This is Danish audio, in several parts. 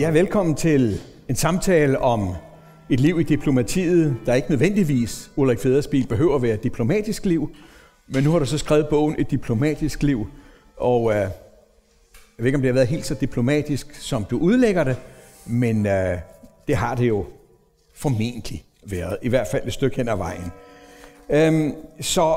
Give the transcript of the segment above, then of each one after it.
Ja, velkommen til en samtale om et liv i diplomatiet, der ikke nødvendigvis, Ulrik Federspil, behøver at være et diplomatisk liv, men nu har du så skrevet bogen Et diplomatisk liv, og uh, jeg ved ikke, om det har været helt så diplomatisk, som du udlægger det, men uh, det har det jo formentlig været, i hvert fald et stykke hen ad vejen. Um, så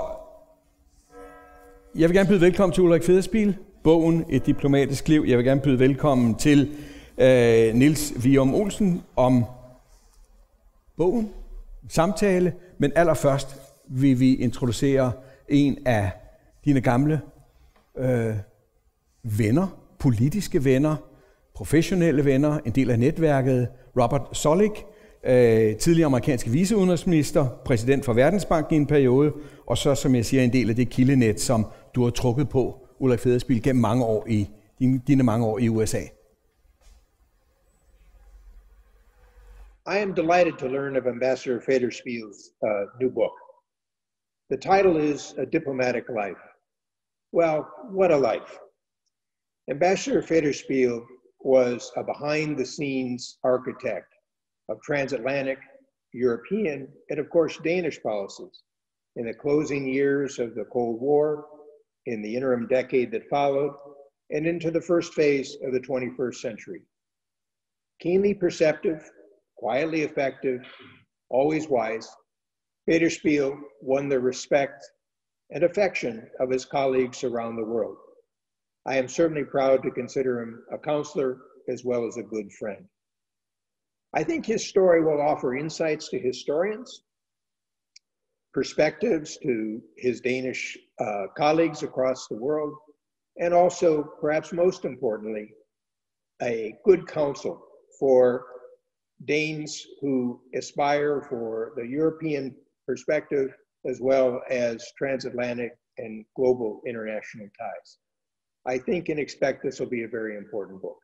jeg vil gerne byde velkommen til Ulrik Federspil, bogen Et diplomatisk liv. Jeg vil gerne byde velkommen til øh, Nils Vium Olsen om bogen, samtale, men allerførst vil vi introducere en af dine gamle øh, venner, politiske venner, professionelle venner, en del af netværket, Robert Solik, øh, tidligere amerikansk viceudenrigsminister, præsident for Verdensbanken i en periode, og så, som jeg siger, en del af det kildenet, som du har trukket på, Ulrik Federspil, gennem mange år i, dine, dine mange år i USA. I am delighted to learn of Ambassador Federspiel's uh, new book. The title is A Diplomatic Life. Well, what a life. Ambassador Federspiel was a behind the scenes architect of transatlantic, European, and of course, Danish policies in the closing years of the Cold War, in the interim decade that followed, and into the first phase of the 21st century. Keenly perceptive, quietly effective, always wise, Peter Spiel won the respect and affection of his colleagues around the world. I am certainly proud to consider him a counselor as well as a good friend. I think his story will offer insights to historians, perspectives to his Danish uh, colleagues across the world, and also, perhaps most importantly, a good counsel for Danes who aspire for the European perspective as well as transatlantic and global international ties. I think and expect this will be a very important book.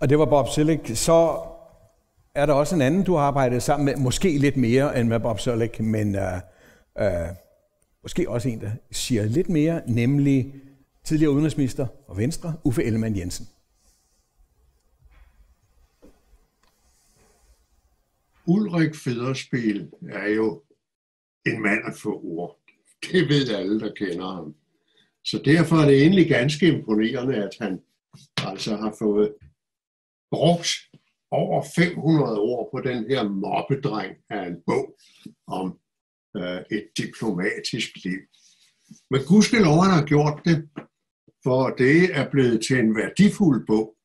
Og det var Bob Selig. Så er der også en anden, du har arbejdet sammen med, måske lidt mere end med Bob Selig, men uh, uh, måske også en, der siger lidt mere, nemlig tidligere udenrigsminister og Venstre, Uffe Ellemann Jensen. Ulrik Federspil er jo en mand at få ord. Det ved alle, der kender ham. Så derfor er det egentlig ganske imponerende, at han altså har fået brugt over 500 ord på den her mobbedreng af en bog om øh, et diplomatisk liv. Men gudskelov han har gjort det, for det er blevet til en værdifuld bog,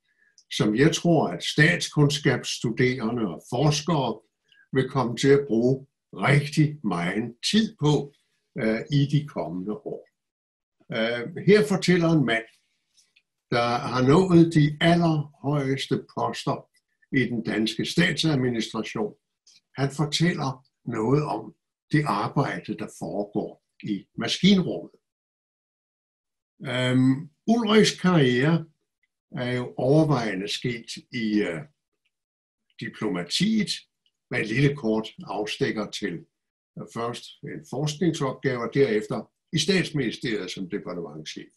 som jeg tror, at statskundskabsstuderende og forskere vil komme til at bruge rigtig meget tid på øh, i de kommende år. Øh, her fortæller en mand, der har nået de allerhøjeste poster i den danske statsadministration. Han fortæller noget om det arbejde, der foregår i maskinrummet. Øhm, Ulrichs karriere er jo overvejende sket i øh, diplomatiet, med en lille kort afstikker til øh, først en forskningsopgave, og derefter i statsministeriet som departementchef.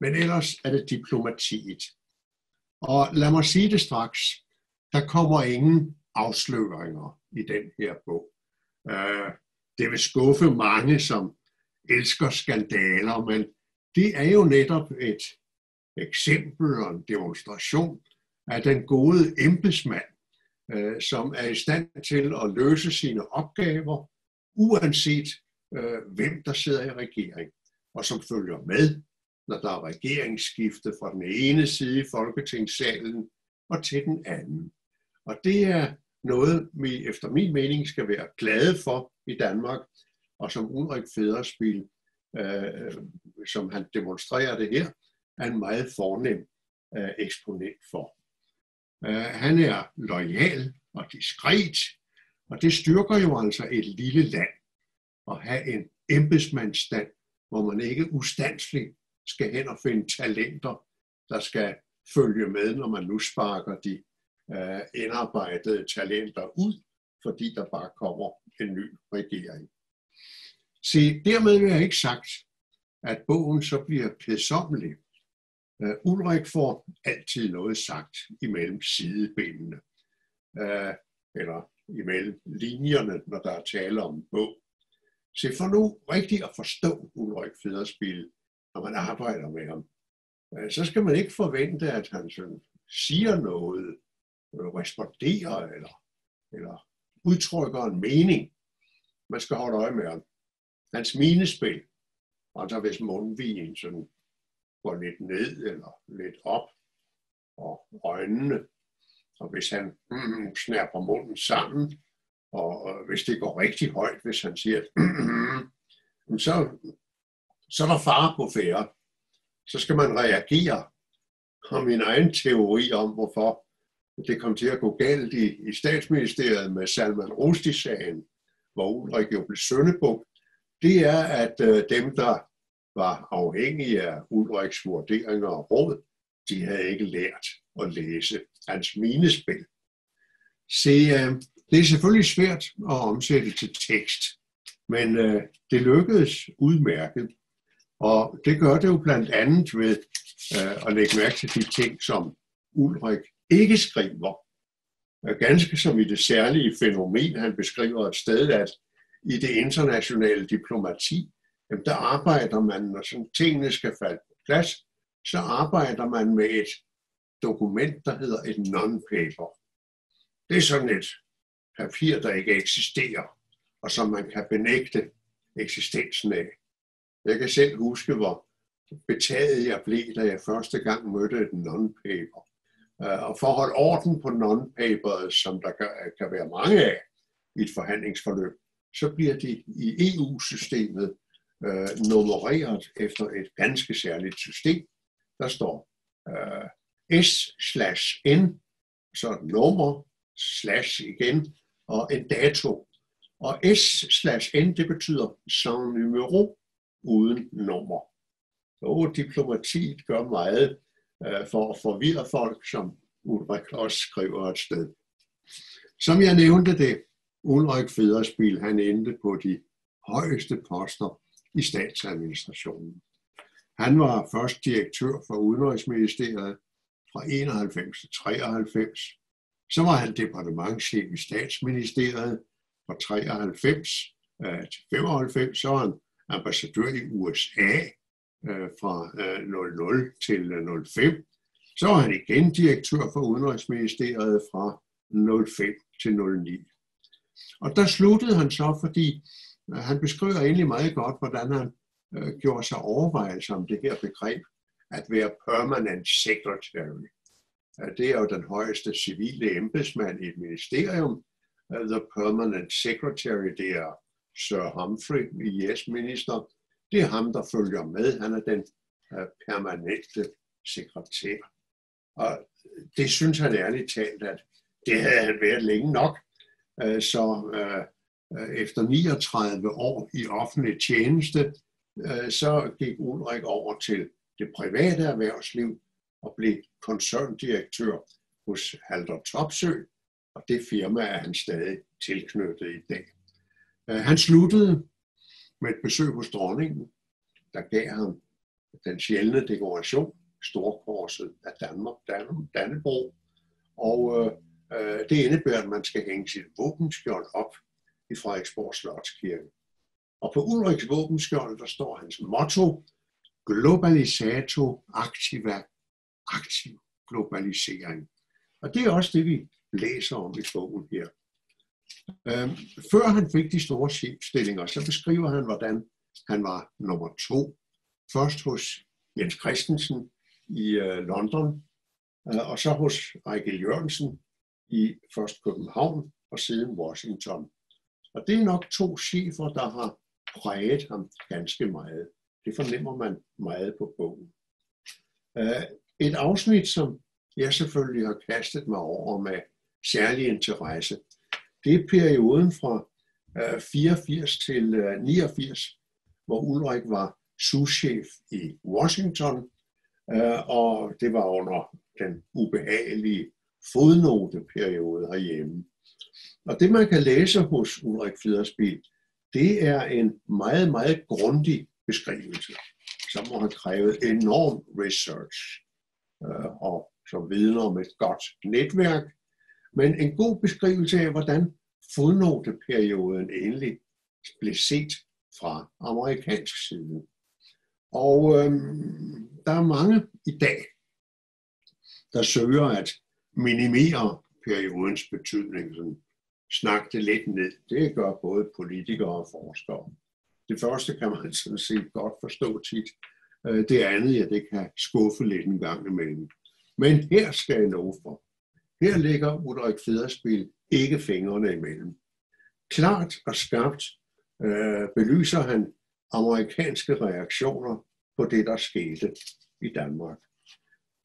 Men ellers er det diplomatiet. Og lad mig sige det straks, der kommer ingen afsløringer i den her bog. Øh, det vil skuffe mange, som elsker skandaler, men det er jo netop et eksempel og en demonstration af den gode embedsmand, øh, som er i stand til at løse sine opgaver, uanset øh, hvem der sidder i regering, og som følger med, når der er regeringsskifte fra den ene side i Folketingssalen og til den anden. Og det er noget, vi efter min mening skal være glade for i Danmark, og som Ulrik Federspil, øh, som han demonstrerer det her, er en meget fornem øh, eksponent for. Øh, han er lojal og diskret, og det styrker jo altså et lille land at have en embedsmandsstand, hvor man ikke ustandsligt skal hen og finde talenter, der skal følge med, når man nu sparker de øh, indarbejdede talenter ud, fordi der bare kommer en ny regering. Se, dermed vil jeg ikke sagt, at bogen så bliver kedsommelig. Uh, Ulrik får altid noget sagt imellem sidebenene, uh, eller imellem linjerne, når der er tale om en bog. Se for nu rigtigt at forstå Ulrik Federspil, når man arbejder med ham, uh, så skal man ikke forvente, at han sådan siger noget, responderer eller, eller udtrykker en mening. Man skal holde øje med ham. Hans minespil, altså hvis mundvigen sådan går lidt ned eller lidt op, og øjnene, og hvis han mm, mm, snapper munden sammen, og, og hvis det går rigtig højt, hvis han siger, mm, mm, mm, så, så er der far på færre. Så skal man reagere. Og min egen teori om, hvorfor det kom til at gå galt i, i statsministeriet med Salman Rushdie-sagen, hvor Ulrik jo blev søndebuk, det er, at øh, dem, der var afhængige af Ulriks vurderinger og råd, de havde ikke lært at læse hans minespil. Se, øh, det er selvfølgelig svært at omsætte til tekst, men øh, det lykkedes udmærket. Og det gør det jo blandt andet ved øh, at lægge mærke til de ting, som Ulrik ikke skriver. Ganske som i det særlige fænomen, han beskriver et sted, at i det internationale diplomati, jamen der arbejder man, når sådan tingene skal falde på plads, så arbejder man med et dokument, der hedder et non-paper. Det er sådan et papir, der ikke eksisterer, og som man kan benægte eksistensen af. Jeg kan selv huske, hvor betaget jeg blev, da jeg første gang mødte et non-paper. Øh, og for at holde orden på non-paperet, som der kan, kan være mange af i et forhandlingsforløb, så bliver de i EU-systemet øh, nummereret efter et ganske særligt system. Der står øh, S/N, så et nummer, slash igen, og en dato. Og S/N, det betyder sans numero, uden nummer. Og diplomatiet gør meget øh, for at forvirre folk, som Ulrik også skriver et sted. Som jeg nævnte det, Ulrik Federspil, han endte på de højeste poster i statsadministrationen. Han var først direktør for Udenrigsministeriet fra 91 til 93. Så var han departementchef i statsministeriet fra 93 øh, til 95. Så var han ambassadør i USA øh, fra øh, 00 til 05. Så var han igen direktør for Udenrigsministeriet fra 05 til 09. Og der sluttede han så, fordi han beskriver egentlig meget godt, hvordan han øh, gjorde sig overvejelser om det her begreb at være permanent secretary. Det er jo den højeste civile embedsmand i et ministerium. The permanent secretary, det er Sir Humphrey, IS-minister. Det er ham, der følger med. Han er den øh, permanente sekretær. Og det synes han ærligt talt, at det havde han været længe nok. Øh, så øh, Øh, efter 39 år i offentlig tjeneste, øh, så gik Ulrik over til det private erhvervsliv og blev koncerndirektør hos Halder Topsø, og det firma er han stadig tilknyttet i dag. Øh, han sluttede med et besøg hos dronningen, der gav ham den sjældne dekoration, Storkorset af Danmark, Dannebro, og Øh, det indebærer, at man skal hænge sit våbenskjold op i Frederiksborg Slotskirke. Og på Ulriks våbenskjold, der står hans motto, globalisato activa, aktiv globalisering. Og det er også det, vi læser om i bogen her. Øhm, før han fik de store chefstillinger, så beskriver han, hvordan han var nummer to. Først hos Jens Christensen i øh, London, øh, og så hos Ejgil Jørgensen i først København og siden Washington. Og det er nok to chefer, der har præget ham ganske meget. Det fornemmer man meget på bogen. Øh, et afsnit, som jeg selvfølgelig har kastet mig over med særlig interesse, det er perioden fra øh, 84 til øh, 89, hvor Ulrik var souschef i Washington, og det var under den ubehagelige fodnoteperiode herhjemme. Og det man kan læse hos Ulrik Fliderspil, det er en meget, meget grundig beskrivelse, som må have krævet enorm research. øh, og som vidner om et godt netværk, men en god beskrivelse af, hvordan fodnoteperioden egentlig blev set fra amerikansk side. Og øhm, der er mange i dag, der søger at minimere periodens betydning, sådan snakke det lidt ned. Det gør både politikere og forskere. Det første kan man sådan set godt forstå tit. Øh, det andet, ja, det kan skuffe lidt en gang imellem. Men her skal jeg love for. Her ligger Ulrik Federspil ikke fingrene imellem. Klart og skarpt øh, belyser han amerikanske reaktioner på det, der skete i Danmark.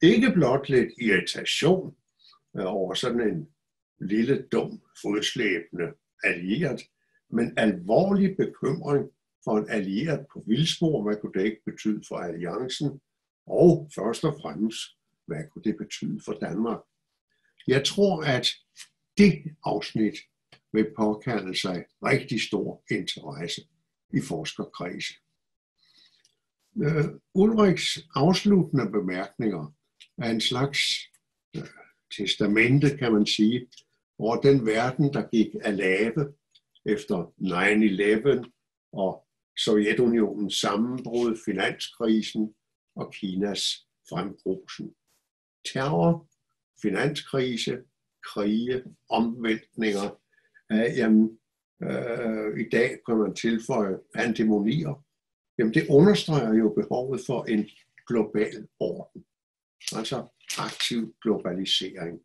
Ikke blot lidt irritation øh, over sådan en lille, dum, fodslæbende allieret, men alvorlig bekymring for en allieret på vildspor, hvad kunne det ikke betyde for alliancen, og først og fremmest, hvad kunne det betyde for Danmark. Jeg tror, at det afsnit vil påkalde sig rigtig stor interesse i forskerkredse. Øh, Ulriks afsluttende bemærkninger er en slags øh, testamente, kan man sige, over den verden, der gik af lave efter 9-11 og Sovjetunionens sammenbrud, finanskrisen og Kinas frembrusen. Terror, finanskrise, krige, omvæltninger, øh, jamen, øh, i dag kan man tilføje pandemonier. Jamen det understreger jo behovet for en global orden, altså aktiv globalisering.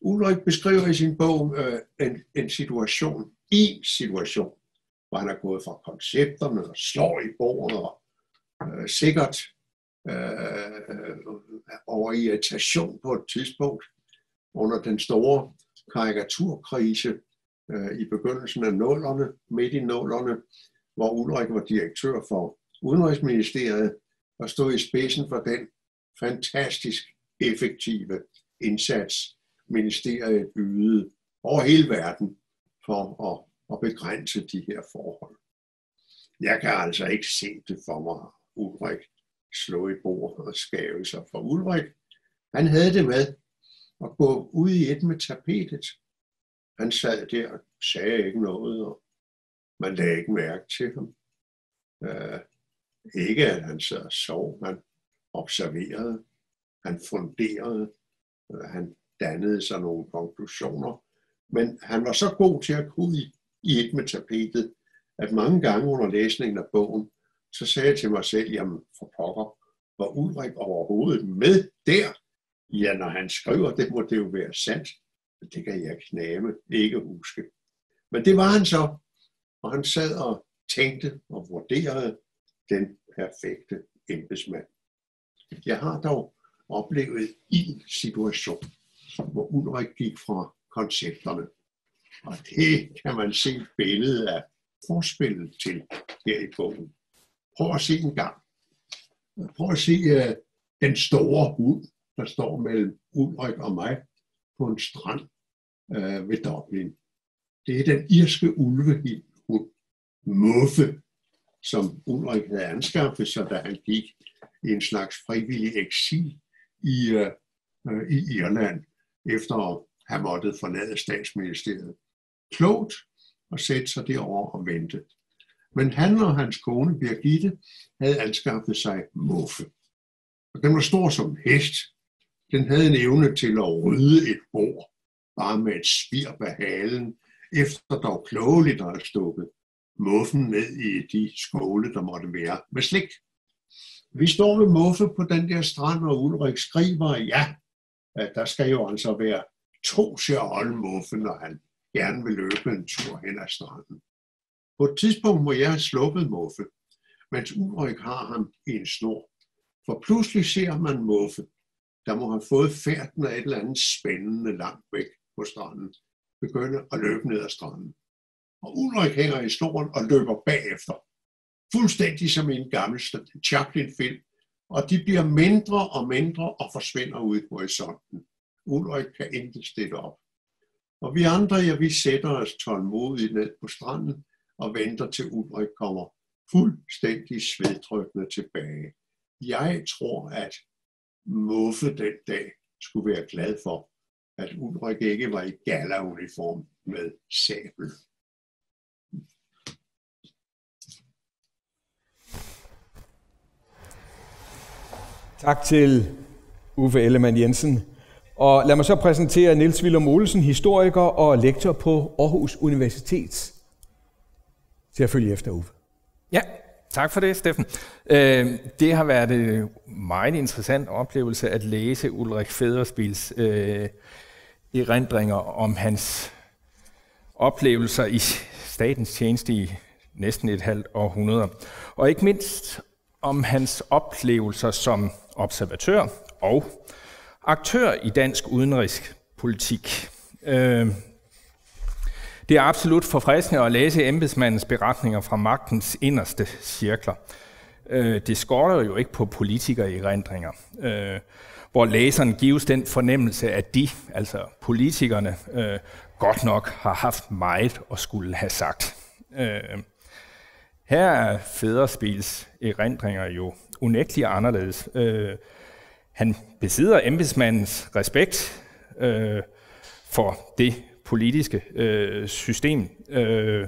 Ulrik beskriver i sin bog øh, en, en situation, i situation, hvor han er gået fra koncepterne og slår i bordet og øh, sikkert øh, over irritation på et tidspunkt under den store karikaturkrise øh, i begyndelsen af nullerne, midt i nullerne, hvor Ulrik var direktør for Udenrigsministeriet og stod i spidsen for den fantastisk effektive indsats, ministeriet ydede over hele verden for at, at begrænse de her forhold. Jeg kan altså ikke se det for mig, Ulrik slå i bordet og skave sig for Ulrik. Han havde det med at gå ud i et med tapetet. Han sad der og sagde ikke noget, og man lagde ikke mærke til ham. Uh, ikke at han sad og sov, han observerede, han funderede, øh, han dannede sig nogle konklusioner. Men han var så god til at kunne i, i et med tapetet, at mange gange under læsningen af bogen, så sagde jeg til mig selv, jamen for pokker, var Ulrik overhovedet med der? Ja, når han skriver, det må det jo være sandt. Det kan jeg knæme ikke huske. Men det var han så, og han sad og tænkte og vurderede den perfekte embedsmand. Jeg har dog oplevet en situation, hvor Ulrik gik fra koncepterne. Og det kan man se billedet af forspillet til her i bogen. Prøv at se en gang. Prøv at se uh, den store hund, der står mellem Ulrik og mig på en strand uh, ved Dublin. Det er den irske ulvehund, Muffe, som Ulrik havde anskaffet sig, da han gik en slags frivillig eksil i, øh, øh, i Irland efter at have måttet forlade statsministeriet. Klogt at sætte sig derover og vente. Men han og hans kone Birgitte havde anskaffet sig muffe. Og den var stor som en hest. Den havde en evne til at rydde et bord, bare med et spir af halen, efter dog klogeligt at have stukket muffen ned i de skåle, der måtte være med slik. Vi står med muffe på den der strand, og Ulrik skriver, ja, at der skal jo altså være to til at holde muffe, når han gerne vil løbe en tur hen ad stranden. På et tidspunkt må jeg have sluppet Muffe, mens Ulrik har ham i en snor. For pludselig ser man Muffe, der må have fået færden af et eller andet spændende langt væk på stranden, begynde at løbe ned ad stranden. Og Ulrik hænger i snoren og løber bagefter. Fuldstændig som i en gammel Chaplin-film. Og de bliver mindre og mindre og forsvinder ud i horisonten. Ulrik kan ikke stille op. Og vi andre, ja, vi sætter os tålmodigt ned på stranden og venter til Ulrik kommer fuldstændig svedtrykkende tilbage. Jeg tror, at Muffe den dag skulle være glad for, at Ulrik ikke var i gala-uniform med sabel. Tak til Uffe Ellemann Jensen. Og lad mig så præsentere Niels Willum Olsen, historiker og lektor på Aarhus Universitet. Til at følge efter Uffe. Ja, tak for det, Steffen. Øh, det har været en meget interessant oplevelse at læse Ulrik Federspils øh, erindringer om hans oplevelser i statens tjeneste i næsten et halvt århundrede. Og ikke mindst om hans oplevelser som observatør og aktør i dansk udenrigspolitik. Øh, det er absolut forfriskende at læse embedsmandens beretninger fra magtens inderste cirkler. Øh, det skorter jo ikke på politikere i erindringer, øh, hvor læseren gives den fornemmelse, at de, altså politikerne, øh, godt nok har haft meget at skulle have sagt. Øh, her er Federspils erindringer jo unægteligt anderledes. Øh, han besidder embedsmandens respekt øh, for det politiske øh, system. Øh,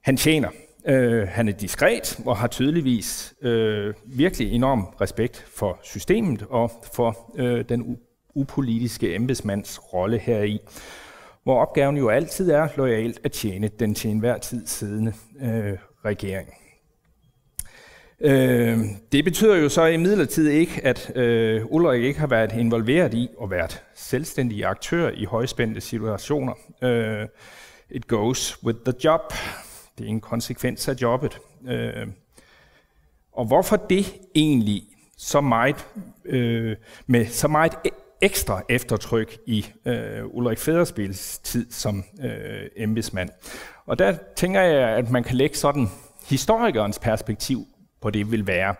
han tjener. Øh, han er diskret og har tydeligvis øh, virkelig enorm respekt for systemet og for øh, den upolitiske embedsmands rolle heri, hvor opgaven jo altid er lojalt at tjene den til enhver tid siddende øh, regering. Øh, det betyder jo så i ikke, at øh, Ulrik ikke har været involveret i og været selvstændig aktør i højspændte situationer. Øh, it goes with the job. Det er en konsekvens af jobbet. Øh, og hvorfor det egentlig så meget, øh, med så meget e- ekstra eftertryk i øh, Ulrik Federspils tid som øh, embedsmand. Og der tænker jeg, at man kan lægge sådan historikernes perspektiv på det vil være.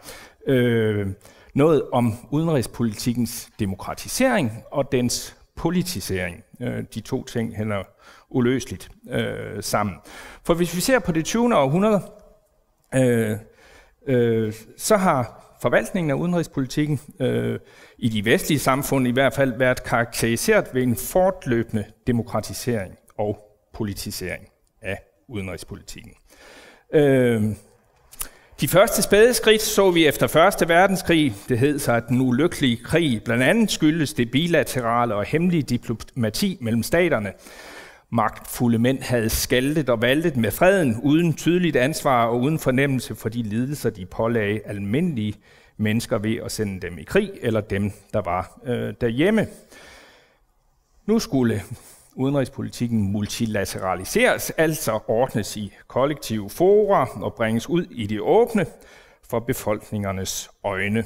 Øh, noget om udenrigspolitikkens demokratisering og dens politisering. Øh, de to ting hænger uløseligt øh, sammen. For hvis vi ser på det 20. århundrede, øh, øh, så har forvaltningen af udenrigspolitikken øh, i de vestlige samfund i hvert fald været karakteriseret ved en fortløbende demokratisering og politisering af udenrigspolitikken. Øh, de første spæde skridt så vi efter Første Verdenskrig. Det hed sig, at den ulykkelige krig blandt andet skyldes det bilaterale og hemmelige diplomati mellem staterne. Magtfulde mænd havde skaltet og valtet med freden, uden tydeligt ansvar og uden fornemmelse for de lidelser, de pålagde almindelige mennesker ved at sende dem i krig, eller dem, der var øh, derhjemme. Nu skulle udenrigspolitikken multilateraliseres, altså ordnes i kollektive fora og bringes ud i det åbne for befolkningernes øjne.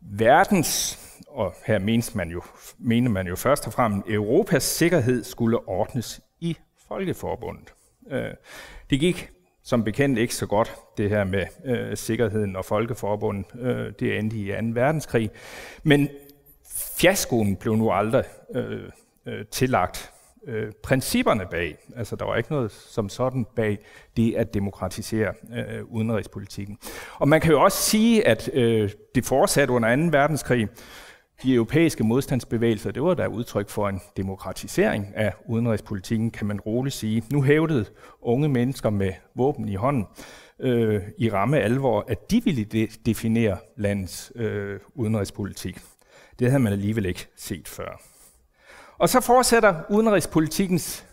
Verdens, og her menes man jo, mener man jo først og fremmest, Europas sikkerhed skulle ordnes i Folkeforbundet. Øh, det gik som bekendt ikke så godt, det her med øh, sikkerheden og Folkeforbundet. Øh, det endte i 2. verdenskrig. Men fiaskoen blev nu aldrig øh, øh, tillagt øh, principperne bag. Altså der var ikke noget som sådan bag det at demokratisere øh, udenrigspolitikken. Og man kan jo også sige, at øh, det fortsatte under 2. verdenskrig. De europæiske modstandsbevægelser, det var der udtryk for en demokratisering af udenrigspolitikken, kan man roligt sige. Nu hævdede unge mennesker med våben i hånden øh, i ramme alvor, at de ville de definere landets øh, udenrigspolitik. Det havde man alligevel ikke set før. Og så fortsætter udenrigspolitikkens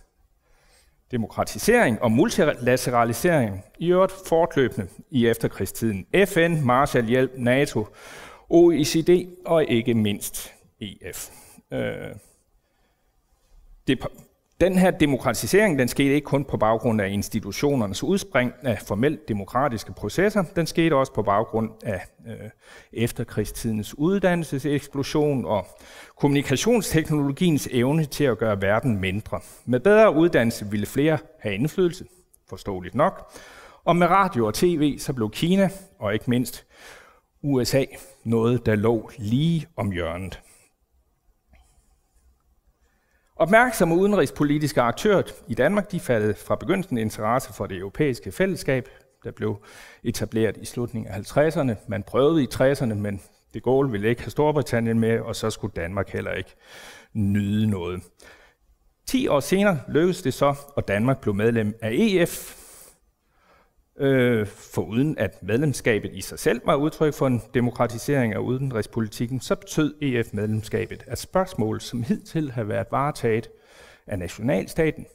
demokratisering og multilateralisering i øvrigt fortløbende i efterkrigstiden. FN, Marshallhjælp, NATO, OECD og ikke mindst EF. Øh, det, den her demokratisering den skete ikke kun på baggrund af institutionernes udspring af formelt demokratiske processer, den skete også på baggrund af øh, efterkrigstidens uddannelseseksplosion og kommunikationsteknologiens evne til at gøre verden mindre. Med bedre uddannelse ville flere have indflydelse, forståeligt nok, og med radio og tv så blev Kina og ikke mindst USA noget, der lå lige om hjørnet. Opmærksomme udenrigspolitiske aktører i Danmark de faldt fra begyndelsen interesse for det europæiske fællesskab, der blev etableret i slutningen af 50'erne. Man prøvede i 60'erne, men De Gaulle ville ikke have Storbritannien med, og så skulle Danmark heller ikke nyde noget. 10 år senere lykkedes det så, og Danmark blev medlem af EF, øh, foruden at medlemskabet i sig selv var udtryk for en demokratisering af udenrigspolitikken, så betød EF-medlemskabet, at spørgsmål, som hidtil havde været varetaget af nationalstaten,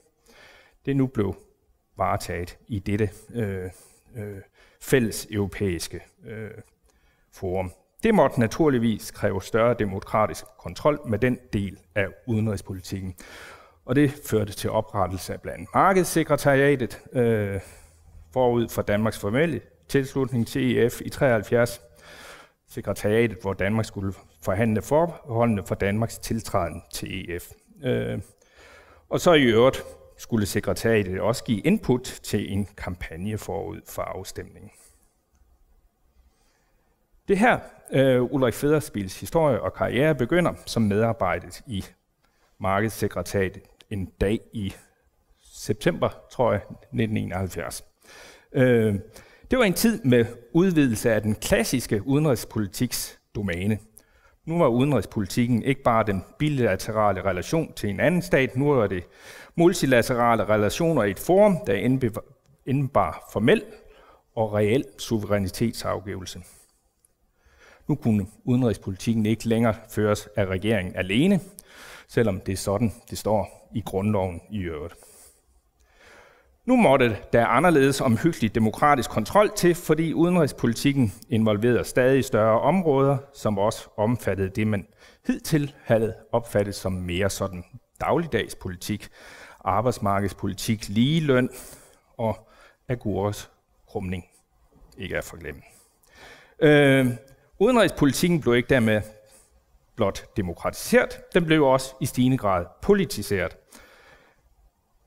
det nu blev varetaget i dette øh, øh, fælles europæiske øh, forum. Det måtte naturligvis kræve større demokratisk kontrol med den del af udenrigspolitikken. Og det førte til oprettelse af blandt markedssekretariatet øh, forud for Danmarks formelle tilslutning til EF i 73. Sekretariatet, hvor Danmark skulle forhandle forholdene for Danmarks tiltræden til EF. Øh, og så i øvrigt skulle sekretariatet også give input til en kampagne forud for afstemningen. Det her, øh, Ulrik Federspils historie og karriere begynder som medarbejdet i markedssekretariatet en dag i september, tror jeg, 1971. Øh, det var en tid med udvidelse af den klassiske udenrigspolitiks domæne. Nu var udenrigspolitikken ikke bare den bilaterale relation til en anden stat, nu var det multilaterale relationer i et forum, der indebar formel og reel suverænitetsafgivelse. Nu kunne udenrigspolitikken ikke længere føres af regeringen alene, selvom det er sådan, det står i grundloven i øvrigt. Nu måtte der anderledes omhyggelig demokratisk kontrol til, fordi udenrigspolitikken involverede stadig større områder, som også omfattede det, man hidtil havde opfattet som mere sådan dagligdags politik, arbejdsmarkedspolitik, ligeløn og agurers rumning. Ikke at forglemme. Øh, udenrigspolitikken blev ikke dermed blot demokratiseret, den blev også i stigende grad politiseret.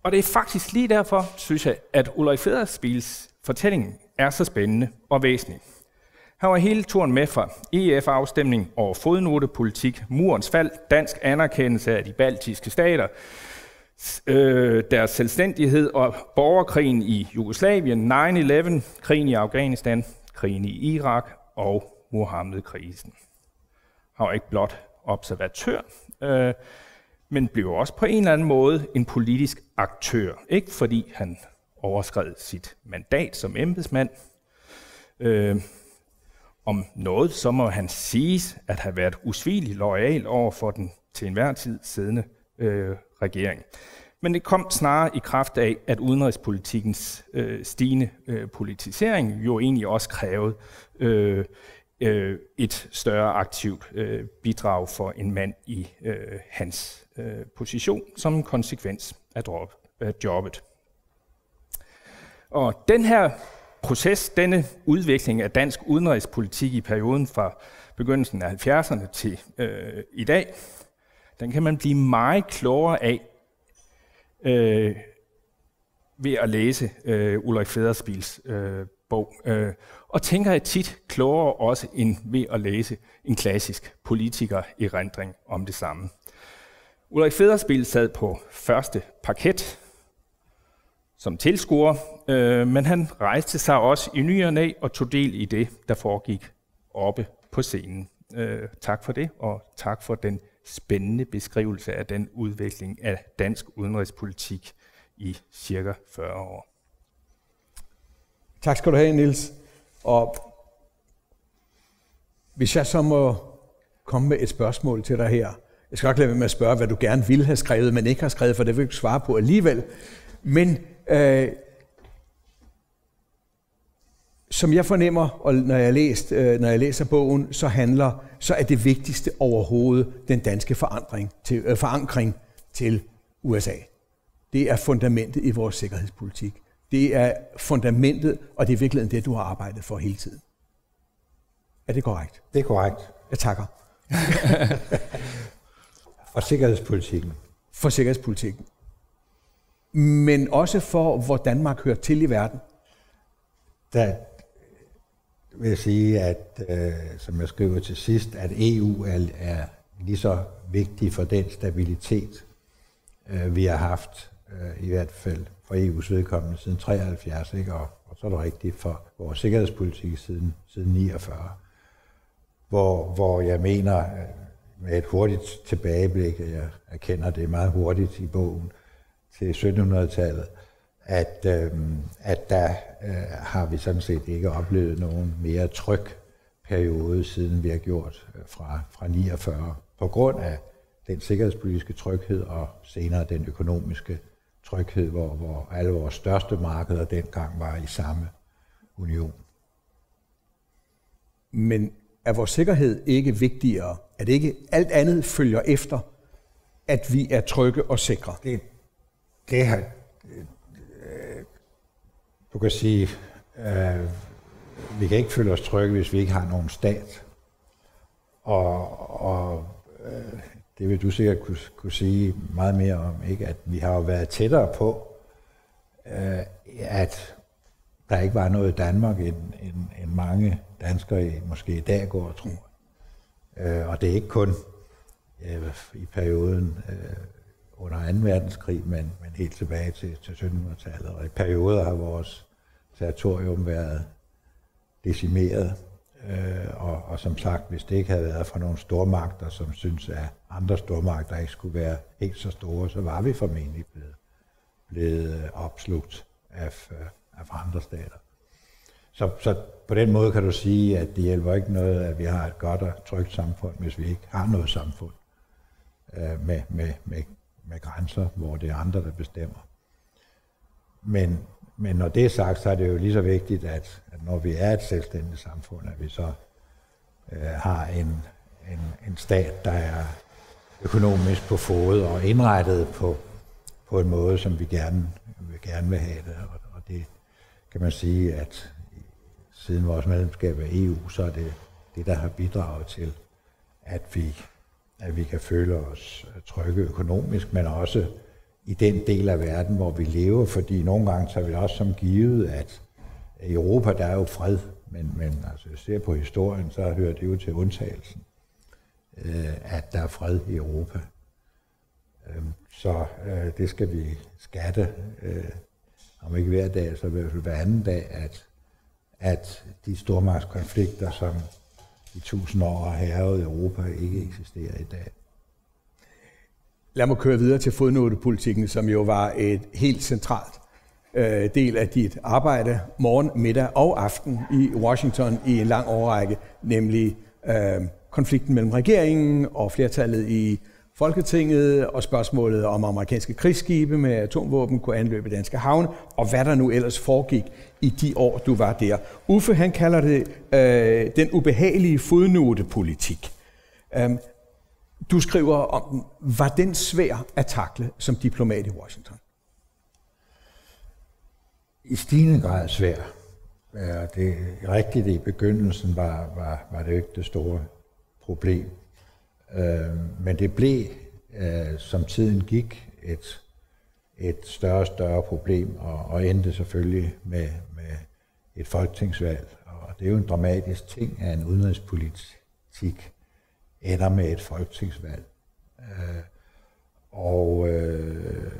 Og det er faktisk lige derfor, synes jeg, at Ulrik Federspils fortælling er så spændende og væsentlig. Han var hele turen med fra EF-afstemning over fodnotepolitik, murens fald, dansk anerkendelse af de baltiske stater, øh, deres selvstændighed og borgerkrigen i Jugoslavien, 9-11, krigen i Afghanistan, krigen i Irak og Mohammed-krisen. Han var ikke blot observatør, øh, men blev også på en eller anden måde en politisk aktør. Ikke fordi han overskred sit mandat som embedsmand. Øh, om noget, så må han siges at have været usvigelig lojal over for den til enhver tid siddende øh, regering. Men det kom snarere i kraft af, at udenrigspolitikkens øh, stigende øh, politisering jo egentlig også krævede øh, øh, et større aktivt øh, bidrag for en mand i øh, hans øh, position som en konsekvens af, drop, af jobbet. Og den her proces, denne udvikling af dansk udenrigspolitik i perioden fra begyndelsen af 70'erne til øh, i dag, den kan man blive meget klogere af øh, ved at læse øh, Ulrik Federspils øh, bog. Øh, og tænker jeg tit klogere også end ved at læse en klassisk politiker i rendring om det samme. Ulrik Federspil sad på første parket som tilskuer, øh, men han rejste sig også i ny og næ og tog del i det, der foregik oppe på scenen. Øh, tak for det, og tak for den spændende beskrivelse af den udvikling af dansk udenrigspolitik i cirka 40 år. Tak skal du have, Nils. Og hvis jeg så må komme med et spørgsmål til dig her. Jeg skal nok lade være med at spørge, hvad du gerne ville have skrevet, men ikke har skrevet, for det vil du ikke svare på alligevel. Men øh, som jeg fornemmer, og når jeg, læst, øh, når jeg læser bogen, så handler, så er det vigtigste overhovedet den danske forandring til, øh, forankring til USA. Det er fundamentet i vores sikkerhedspolitik. Det er fundamentet, og det er virkelig det, du har arbejdet for hele tiden. Er det korrekt? Det er korrekt. Jeg takker. for sikkerhedspolitikken. For sikkerhedspolitikken. Men også for, hvor Danmark hører til i verden. Der vil jeg sige, at øh, som jeg skriver til sidst, at EU er, er lige så vigtig for den stabilitet, øh, vi har haft, øh, i hvert fald for EU's vedkommende siden 73, ikke? Og, og så er det rigtigt for vores sikkerhedspolitik siden, siden 49. hvor, hvor jeg mener, øh, med et hurtigt tilbageblik, jeg erkender det meget hurtigt i bogen, til 1700-tallet, at, øh, at der øh, har vi sådan set ikke oplevet nogen mere tryg periode, siden vi har gjort øh, fra, fra 49, på grund af den sikkerhedspolitiske tryghed og senere den økonomiske tryghed, hvor, hvor alle vores største markeder dengang var i samme union. Men er vores sikkerhed ikke vigtigere? At ikke alt andet følger efter, at vi er trygge og sikre? Det, det har, øh, du kan sige, øh, vi kan ikke føle os trygge, hvis vi ikke har nogen stat. Og, og øh, det vil du sikkert kunne, kunne sige meget mere om, ikke? at vi har jo været tættere på, øh, at der ikke var noget i Danmark, end, end, end mange danskere måske i dag går og tror. Øh, og det er ikke kun øh, i perioden øh, under 2. verdenskrig, men, men helt tilbage til, til 1700-tallet. Og i perioder har vores territorium været decimeret. Og, og som sagt, hvis det ikke havde været for nogle stormagter, som synes, at andre stormagter ikke skulle være helt så store, så var vi formentlig blevet, blevet øh, opslugt af, øh, af andre stater. Så, så på den måde kan du sige, at det hjælper ikke noget, at vi har et godt og trygt samfund, hvis vi ikke har noget samfund øh, med, med, med, med grænser, hvor det er andre, der bestemmer. Men, men når det er sagt, så er det jo lige så vigtigt, at, at når vi er et selvstændigt samfund, at vi så øh, har en, en, en stat, der er økonomisk på fod og indrettet på, på en måde, som vi gerne, vi gerne vil have det. Og, og det kan man sige, at siden vores medlemskab af EU, så er det det, der har bidraget til, at vi, at vi kan føle os trygge økonomisk, men også i den del af verden, hvor vi lever, fordi nogle gange tager vi også som givet, at i Europa der er jo fred, men, men altså, jeg ser på historien, så hører det jo til undtagelsen, øh, at der er fred i Europa. Øh, så øh, det skal vi skatte, øh, om ikke hver dag, så i hvert fald hver anden dag, at, at de stormagtskonflikter, som i tusind år har herret Europa, ikke eksisterer i dag. Lad mig køre videre til fodnotepolitikken, som jo var et helt centralt øh, del af dit arbejde morgen, middag og aften i Washington i en lang årrække, nemlig øh, konflikten mellem regeringen og flertallet i Folketinget og spørgsmålet om amerikanske krigsskibe med atomvåben kunne anløbe danske havne, og hvad der nu ellers foregik i de år, du var der. Uffe, han kalder det øh, den ubehagelige fodnotepolitik. Um, du skriver om var den svær at takle som diplomat i Washington? I stigende grad svær. Ja, det er rigtigt, i begyndelsen var, var, var det jo ikke det store problem. Øh, men det blev, øh, som tiden gik, et, et større og større problem, og, og endte selvfølgelig med, med et folketingsvalg. Og det er jo en dramatisk ting at en udenrigspolitik ender med et folketingsvalg. Øh, og øh,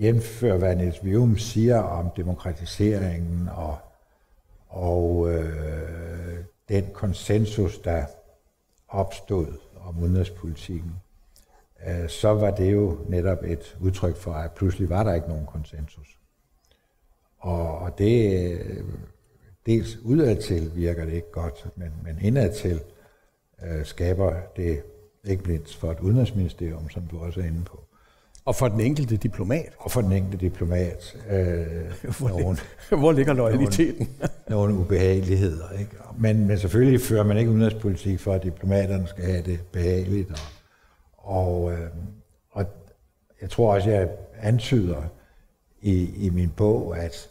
jævnfør hvad Niels Vium siger om demokratiseringen og, og øh, den konsensus, der opstod om udenrigspolitikken, øh, så var det jo netop et udtryk for, at pludselig var der ikke nogen konsensus. Og, og det, øh, dels udadtil virker det ikke godt, men, men indadtil øh, skaber det ikke mindst for et udenrigsministerium, som du også er inde på. Og for den enkelte diplomat. Og for den enkelte diplomat. Øh, hvor, nogle, hvor ligger loyaliteten? Nogle, nogle ubehageligheder. Ikke? Men, men selvfølgelig fører man ikke udenrigspolitik for, at diplomaterne skal have det behageligt. Og, og, øh, og jeg tror også, jeg antyder i, i min bog, at,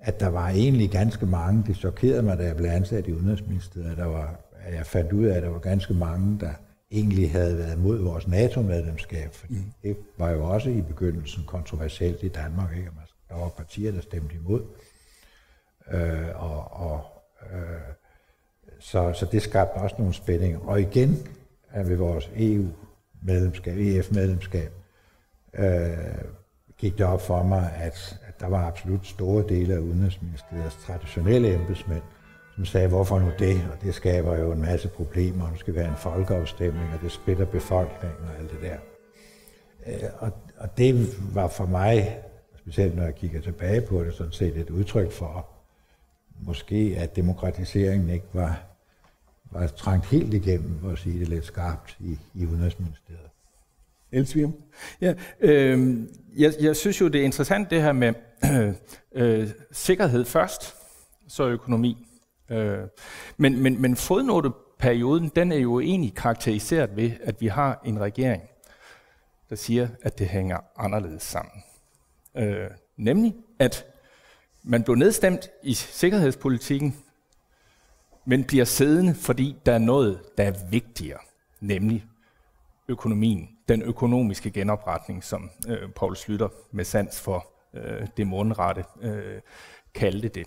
at der var egentlig ganske mange, det chokerede mig, da jeg blev ansat i Udenrigsministeriet, der var, at jeg fandt ud af, at der var ganske mange, der egentlig havde været mod vores NATO-medlemskab, fordi mm. det var jo også i begyndelsen kontroversielt i Danmark. Ikke? Der var partier, der stemte imod. Øh, og, og, øh, så, så det skabte også nogle spændinger. Og igen er ved vores EU-medlemskab, EF-medlemskab, øh, gik det op for mig, at, at der var absolut store dele af Udenrigsministeriets traditionelle embedsmænd, som sagde, hvorfor nu det? Og det skaber jo en masse problemer. Nu skal være en folkeafstemning, og det splitter befolkningen og alt det der. Øh, og, og det var for mig, specielt når jeg kigger tilbage på det, sådan set et udtryk for, måske at demokratiseringen ikke var, var trængt helt igennem, for at sige det lidt skarpt, i, i Udenrigsministeriet. Elsvium? Ja, øh, jeg, jeg synes jo, det er interessant det her med øh, øh, sikkerhed først, så økonomi. Øh, men, men, men fodnoteperioden, den er jo egentlig karakteriseret ved, at vi har en regering, der siger, at det hænger anderledes sammen. Øh, nemlig, at man blev nedstemt i sikkerhedspolitikken, men bliver siddende, fordi der er noget, der er vigtigere, nemlig økonomien, den økonomiske genopretning, som øh, Paul Slytter med sans for øh, det mundrette øh, kaldte det.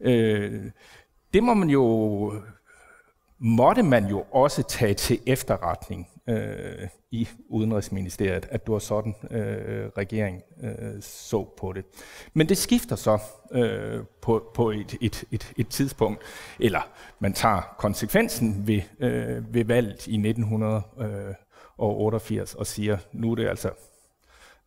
Øh, det må man jo, måtte man jo også tage til efterretning øh, i Udenrigsministeriet, at du var sådan, øh, regering øh, så på det. Men det skifter så øh, på, på et, et, et, et tidspunkt, eller man tager konsekvensen ved, øh, ved valget i 1988 øh, og siger, nu er det altså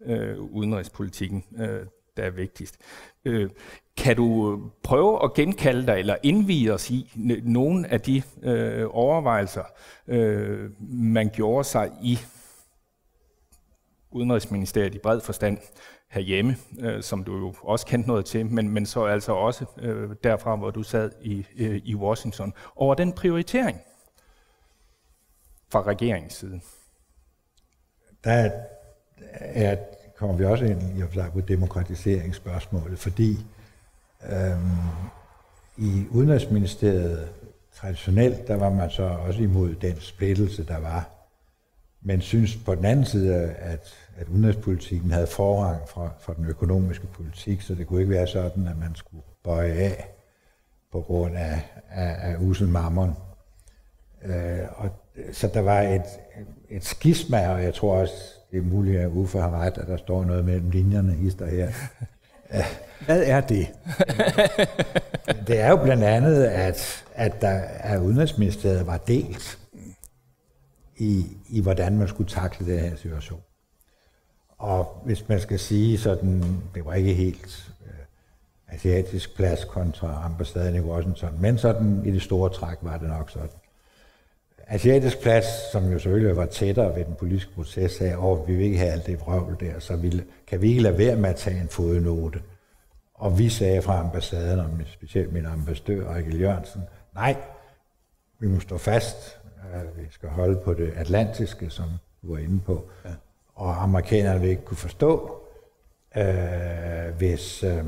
øh, udenrigspolitikken, øh, der er vigtigst. Øh, kan du øh, prøve at genkalde dig eller indvige os i nogle af de øh, overvejelser, øh, man gjorde sig i Udenrigsministeriet i bred forstand herhjemme, øh, som du jo også kendte noget til, men, men så altså også øh, derfra, hvor du sad i, øh, i Washington, over den prioritering fra regeringens side? Der er, kommer vi også ind i at på demokratiseringsspørgsmålet, fordi øhm, i Udenrigsministeriet traditionelt, der var man så også imod den splittelse, der var. Men synes på den anden side, at, at udenrigspolitikken havde forrang for, for den økonomiske politik, så det kunne ikke være sådan, at man skulle bøje af på grund af, af, af usel mammon. Øh, og, så der var et, et skisma, og jeg tror også, det er muligt, at Uffe har ret, at der står noget mellem linjerne, hister her. Hvad er det? det er jo blandt andet, at, at der er Udenrigsministeriet var delt i, i, hvordan man skulle takle den her situation. Og hvis man skal sige sådan, det var ikke helt øh, asiatisk plads kontra ambassaden i Washington, men sådan i det store træk var det nok sådan. Asiatisk plads, som jo selvfølgelig var tættere ved den politiske proces, sagde, at vi vil ikke have alt det vrøvl der, så vi, kan vi ikke lade være med at tage en fodnote. Og vi sagde fra ambassaden, og specielt min ambassadør, Ejgil Jørgensen, nej, vi må stå fast. Vi skal holde på det atlantiske, som du var inde på. Ja. Og amerikanerne vil ikke kunne forstå, øh, hvis, øh,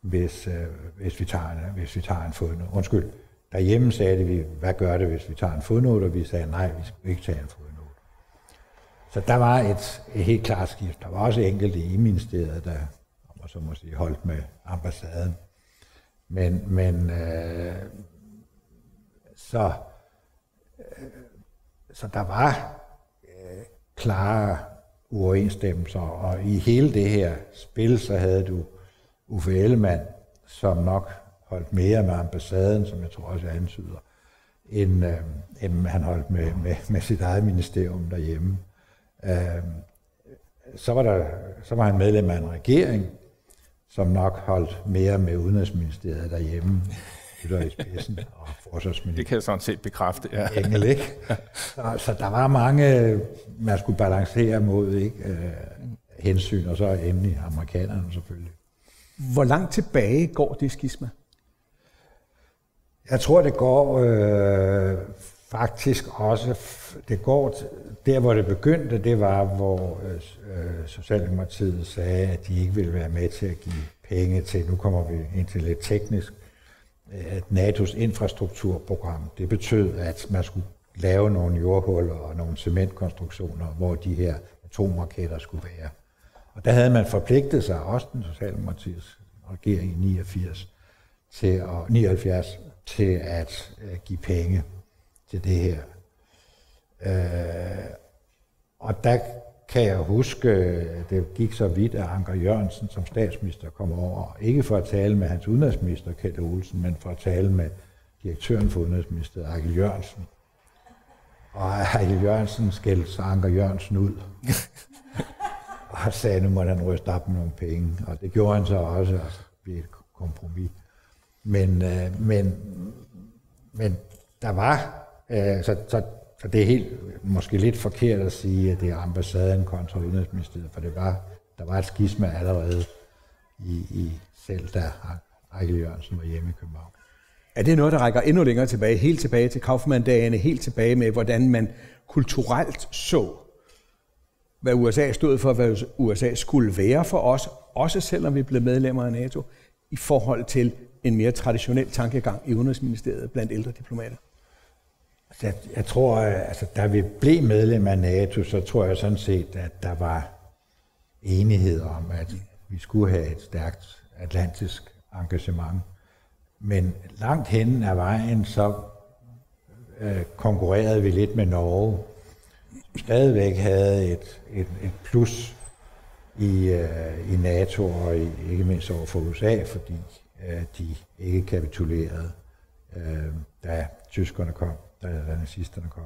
hvis, øh, hvis, vi tager en, hvis vi tager en fodnote. Undskyld, derhjemme sagde vi, hvad gør det, hvis vi tager en fodnote, og vi sagde, nej, vi skal ikke tage en fodnote. Så der var et, et helt klart skift. Der var også enkelte i ministeriet, der og så må sige holdt med ambassaden. Men, men øh, så, øh, så der var øh, klare uoverensstemmelser, og i hele det her spil, så havde du Uffe Ellemann, som nok holdt mere med ambassaden, som jeg tror også jeg antyder, end, øh, end han holdt med, med, med sit eget ministerium derhjemme. Øh, så var, der, så var han medlem af en regering, som nok holdt mere med Udenrigsministeriet derhjemme, Hytter i spidsen og forsvarsministeriet. Det kan jeg sådan set bekræfte, ja. Engel, ikke? Så, så der var mange, man skulle balancere mod ikke? Uh, hensyn, og så endelig amerikanerne selvfølgelig. Hvor langt tilbage går det skisma? Jeg tror, det går øh, faktisk også, det går der, hvor det begyndte, det var, hvor øh, øh, Socialdemokratiet sagde, at de ikke ville være med til at give penge til, nu kommer vi ind til lidt teknisk, øh, at NATO's infrastrukturprogram, det betød, at man skulle lave nogle jordhuller og nogle cementkonstruktioner, hvor de her atomraketter skulle være. Og der havde man forpligtet sig, også den socialdemokratiske regering i 89, til at, 79, til at øh, give penge til det her. Øh, og der kan jeg huske, det gik så vidt, at Anker Jørgensen som statsminister kom over, ikke for at tale med hans udenrigsminister, Kjeld Olsen, men for at tale med direktøren for Udenrigsministeriet, Arkel Jørgensen. Og Arkel Jørgensen skældte Anker Jørgensen ud. og sagde, nu må han ryste op med nogle penge. Og det gjorde han så også, og så blev et kompromis. Men, øh, men, men der var, øh, så, så, så det er helt, måske lidt forkert at sige, at det er ambassaden kontra Udenrigsministeriet, for det var, der var et skisma allerede i, i selv da Ejkel Jørgensen var hjemme i København. Er det noget, der rækker endnu længere tilbage, helt tilbage til Kaufmann-dagene, helt tilbage med, hvordan man kulturelt så, hvad USA stod for, hvad USA skulle være for os, også selvom vi blev medlemmer af NATO, i forhold til en mere traditionel tankegang i Udenrigsministeriet blandt ældre diplomater? Altså, jeg, jeg tror, øh, altså, da vi blev medlem af NATO, så tror jeg sådan set, at der var enighed om, at vi skulle have et stærkt atlantisk engagement. Men langt hen ad vejen, så øh, konkurrerede vi lidt med Norge, stadigvæk havde et, et, et plus i, øh, i NATO og i, ikke mindst over for USA, fordi øh, de ikke kapitulerede, øh, da tyskerne kom, da, da nazisterne kom.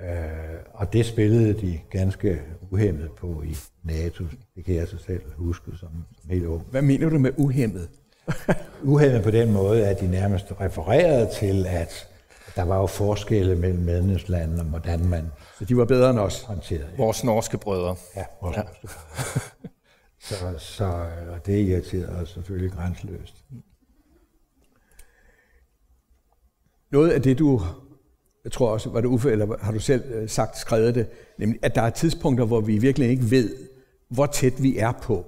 Øh, og det spillede de ganske uhemmet på i NATO. Det kan jeg så selv huske som, som helt ung. Hvad mener du med uhemmet? uhemmet på den måde, at de nærmest refererede til, at der var jo forskelle mellem medlemslandene om, hvordan man Så de var bedre end os. håndterede. Vores norske brødre. Ja, vores ja. så, så og det irriterede os selvfølgelig grænseløst. Noget af det, du, jeg tror også, var det Uffe, eller har du selv øh, sagt, skrevet det, nemlig, at der er tidspunkter, hvor vi virkelig ikke ved, hvor tæt vi er på,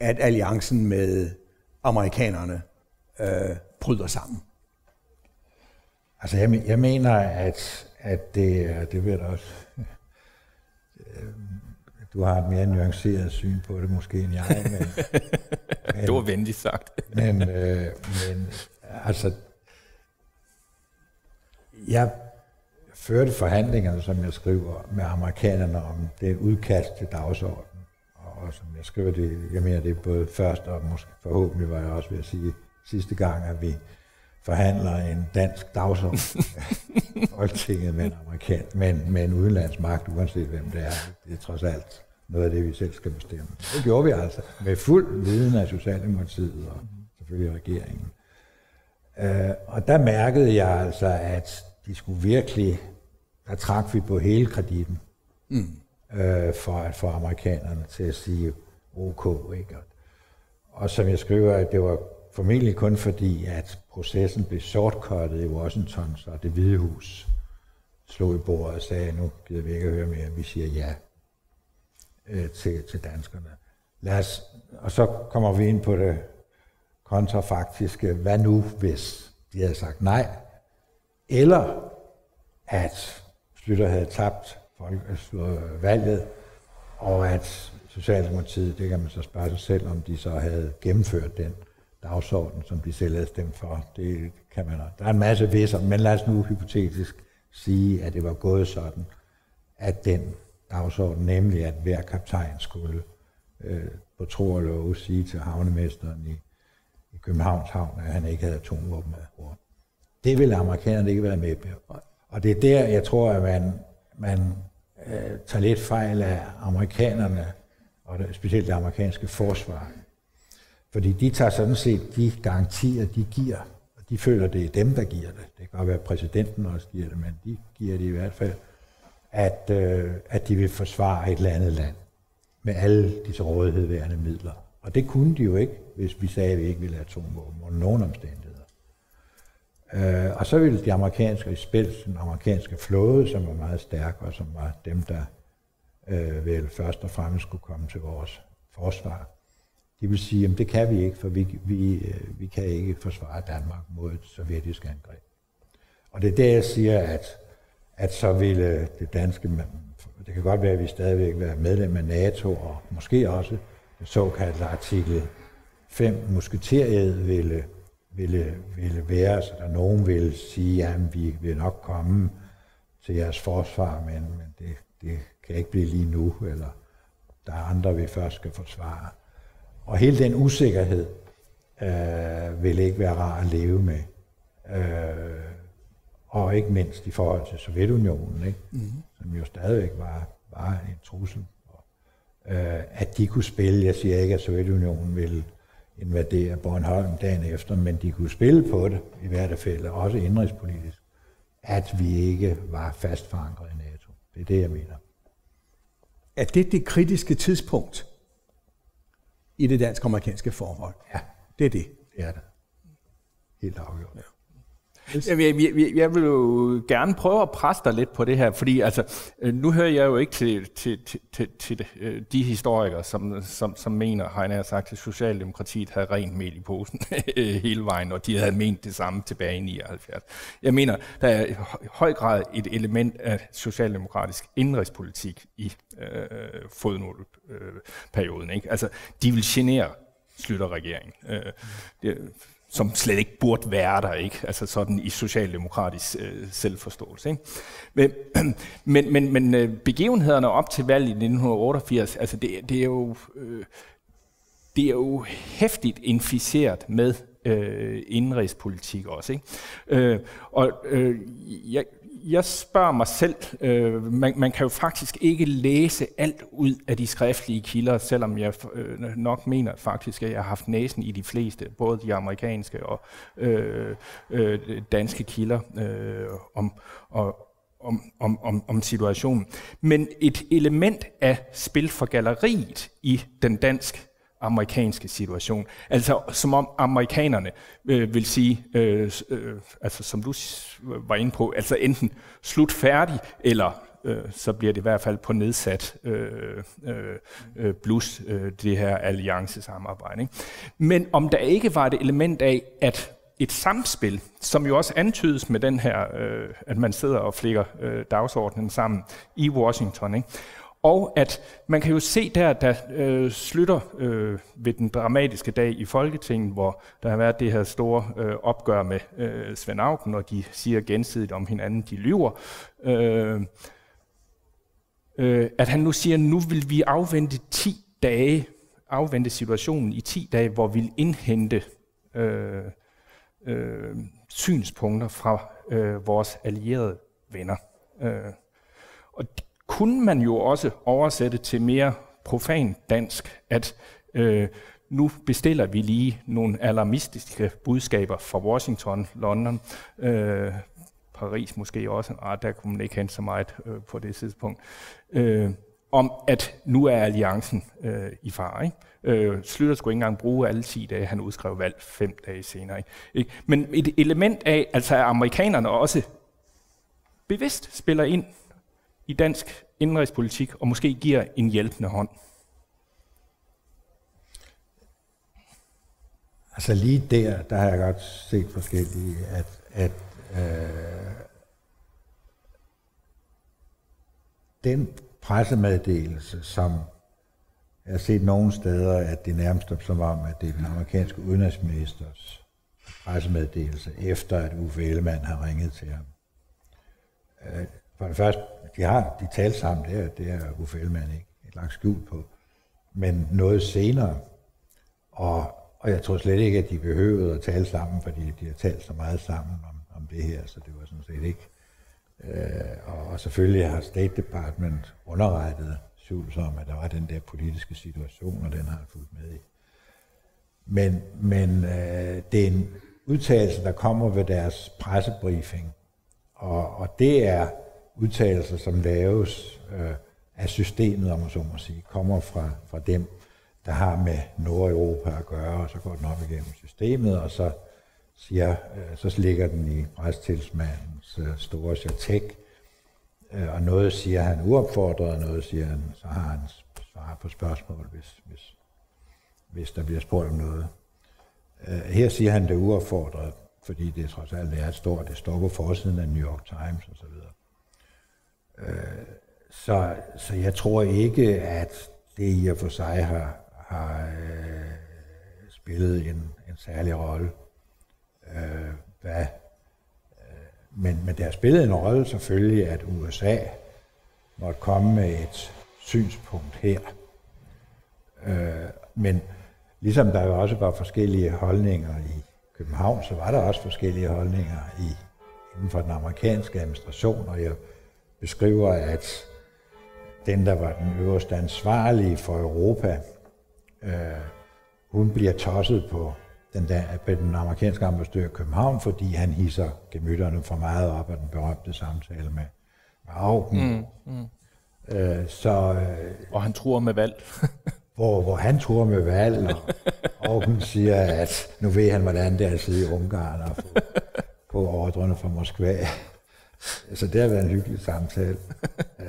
at alliancen med amerikanerne øh, bryder sammen. Altså, jeg, jeg mener, at, at det, det vil også... Du har et mere nuanceret syn på det måske end jeg, men... men det var venligt sagt. men, øh, men altså, jeg førte forhandlingerne, som jeg skriver, med amerikanerne om det udkast til dagsorden. Og som jeg skriver det, jeg mener det er både først og måske forhåbentlig var jeg også ved at sige sidste gang, at vi forhandler en dansk dagsorden Folketinget med en, amerikan, med, med en udenlandsmagt, uanset hvem det er. Det er trods alt noget af det, vi selv skal bestemme. Det gjorde vi altså, med fuld viden af Socialdemokratiet og selvfølgelig regeringen. Uh, og der mærkede jeg altså, at de skulle virkelig, der trak vi på hele kreditten, mm. uh, for at få amerikanerne til at sige OK. Ikke? Og som jeg skriver, at det var formentlig kun fordi, at processen blev shortcuttet i Washington, så det hvide hus slog i bordet og sagde, nu gider vi ikke at høre mere, vi siger ja øh, til, til danskerne. Lad os, og så kommer vi ind på det kontrafaktiske, hvad nu hvis de havde sagt nej, eller at Slytter havde tabt folk, øh, valget, og at Socialdemokratiet, det kan man så spørge sig selv, om de så havde gennemført den dagsorden, som de selv havde stemt for. Det kan man, der er en masse visser, men lad os nu hypotetisk sige, at det var gået sådan, at den dagsorden, nemlig at hver kaptajn skulle øh, på tro og love sige til havnemesteren i, i Københavns Havn, at han ikke havde atomvåben med bord. Det ville amerikanerne ikke være med på. Og det er der, jeg tror, at man, man øh, tager lidt fejl af amerikanerne, og det, specielt det amerikanske forsvar. Fordi de tager sådan set de garantier, de giver, og de føler, det er dem, der giver det. Det kan godt være, at præsidenten også giver det, men de giver det i hvert fald, at, øh, at de vil forsvare et eller andet land med alle disse rådighedværende midler. Og det kunne de jo ikke, hvis vi sagde, at vi ikke ville have atomvåben under nogen omstændigheder. Øh, og så ville de amerikanske, i spil, den amerikanske flåde, som var meget stærk, og som var dem, der øh, vel først og fremmest skulle komme til vores forsvar, de vil sige, at det kan vi ikke, for vi, vi, øh, vi kan ikke forsvare Danmark mod et sovjetisk angreb. Og det er der, jeg siger, at, at så ville det danske, det kan godt være, at vi stadigvæk være medlem af NATO, og måske også den såkaldte artikel 5 musketeriet ville, ville, ville være, så der nogen ville sige, at vi vil nok komme til jeres forsvar, men, men det, det kan ikke blive lige nu, eller der er andre, vi først skal forsvare. Og hele den usikkerhed øh, vil ikke være rar at leve med. Øh, og ikke mindst i forhold til Sovjetunionen, ikke? Mm. som jo stadigvæk var, var en trussel. Øh, at de kunne spille, jeg siger ikke, at Sovjetunionen ville invadere Bornholm dagen efter, men de kunne spille på det i hvert fald, også indrigspolitisk, at vi ikke var fast forankret i NATO. Det er det, jeg mener. Er det det kritiske tidspunkt i det dansk-amerikanske forhold? Ja. Det er det? Det er det. Helt afgjort. Ja. Jeg, jeg, jeg vil jo gerne prøve at presse dig lidt på det her, fordi altså, øh, nu hører jeg jo ikke til, til, til, til, til øh, de historikere, som, som, som mener, har jeg sagt, at Socialdemokratiet havde rent mel i posen øh, hele vejen, og de havde ment det samme tilbage i 79. Jeg mener, der er i høj grad et element af socialdemokratisk indrigspolitik i øh, fodnoteperioden. Ikke? Altså, de vil genere slutter regeringen. Øh, det, som slet ikke burde være der, ikke? Altså sådan i socialdemokratisk øh, selvforståelse. Ikke? Men, men, men, men øh, begivenhederne op til valget i 1988, altså det, det er jo... Øh, det er jo hæftigt inficeret med øh, indrigspolitik også. Ikke? Øh, og øh, jeg, jeg spørger mig selv, øh, man, man kan jo faktisk ikke læse alt ud af de skriftlige kilder, selvom jeg øh, nok mener faktisk, at jeg har haft næsen i de fleste, både de amerikanske og øh, øh, danske kilder øh, om, og, om, om, om, om situationen. Men et element af spil for galleriet i den dansk amerikanske situation. Altså som om amerikanerne øh, vil sige, øh, øh, altså som du var inde på, altså enten slut færdig, eller øh, så bliver det i hvert fald på nedsat øh, øh, øh plus øh, det her alliancesamarbejde. Ikke? Men om der ikke var et element af, at et samspil, som jo også antydes med den her, øh, at man sidder og flikker øh, dagsordenen sammen i Washington, ikke? Og at man kan jo se der, der øh, slutter øh, ved den dramatiske dag i Folketinget, hvor der har været det her store øh, opgør med øh, Svend Auken, og de siger gensidigt om hinanden, de lyver. Øh, øh, at han nu siger, nu vil vi afvente 10 dage, afvente situationen i 10 dage, hvor vi vil indhente øh, øh, synspunkter fra øh, vores allierede venner. Øh, og kunne man jo også oversætte til mere profan dansk, at øh, nu bestiller vi lige nogle alarmistiske budskaber fra Washington, London, øh, Paris måske også, ah, der kunne man ikke hente så meget øh, på det tidspunkt, øh, om at nu er alliancen øh, i fare. Ikke? Øh, Slytter skulle ikke engang bruge alle 10 dage, han udskrev valg fem dage senere. Ikke? Men et element af, altså at amerikanerne også bevidst spiller ind i dansk indrigspolitik og måske giver en hjælpende hånd? Altså lige der, der har jeg godt set forskellige, at, at øh, den pressemeddelelse, som jeg har set nogle steder, at det nærmest er som om, at det er den amerikanske udenrigsministers pressemeddelelse, efter at Uffe Ellemann har ringet til ham. Øh, for det første, de har de talt sammen, det er, det er Uffe Ellemann ikke et langt skjul på. Men noget senere, og, og jeg tror slet ikke, at de behøvede at tale sammen, fordi de har talt så meget sammen om, om det her, så det var sådan set ikke. Øh, og, og selvfølgelig har State Department underrettet Schulz om, at der var den der politiske situation, og den har han fulgt med i. Men, men øh, det er en udtalelse, der kommer ved deres pressebriefing, og, og det er udtalelser, som laves øh, af systemet, om man så må sige, kommer fra, fra dem, der har med Nordeuropa at gøre, og så går den op igennem systemet, og så, siger, øh, så ligger den i præstilsmandens øh, store chatek, øh, og noget siger han uopfordret, og noget siger han, så har han svar på spørgsmål, hvis, hvis, hvis der bliver spurgt om noget. Øh, her siger han det uopfordret, fordi det trods alt er et stort, det står på forsiden af New York Times osv. Øh, så, så jeg tror ikke, at det i og for sig har, har øh, spillet en, en særlig rolle. Øh, hvad, øh, men, men det har spillet en rolle selvfølgelig, at USA måtte komme med et synspunkt her. Øh, men ligesom der jo også var forskellige holdninger i København, så var der også forskellige holdninger i, i inden for den amerikanske administration, og jeg beskriver, at den, der var den øverste ansvarlige for Europa, øh, hun bliver tosset på den, der, på den amerikanske ambassadør i København, fordi han hisser gemytterne for meget op af den berømte samtale med, med Augen. Mm, mm. Øh, så, øh, og han tror med valg. hvor, hvor han tror med valg, og Augen siger, at nu ved han, hvordan det er at sidde i Ungarn og få, få ordrene fra Moskva. Så det har været en hyggelig samtale. øh,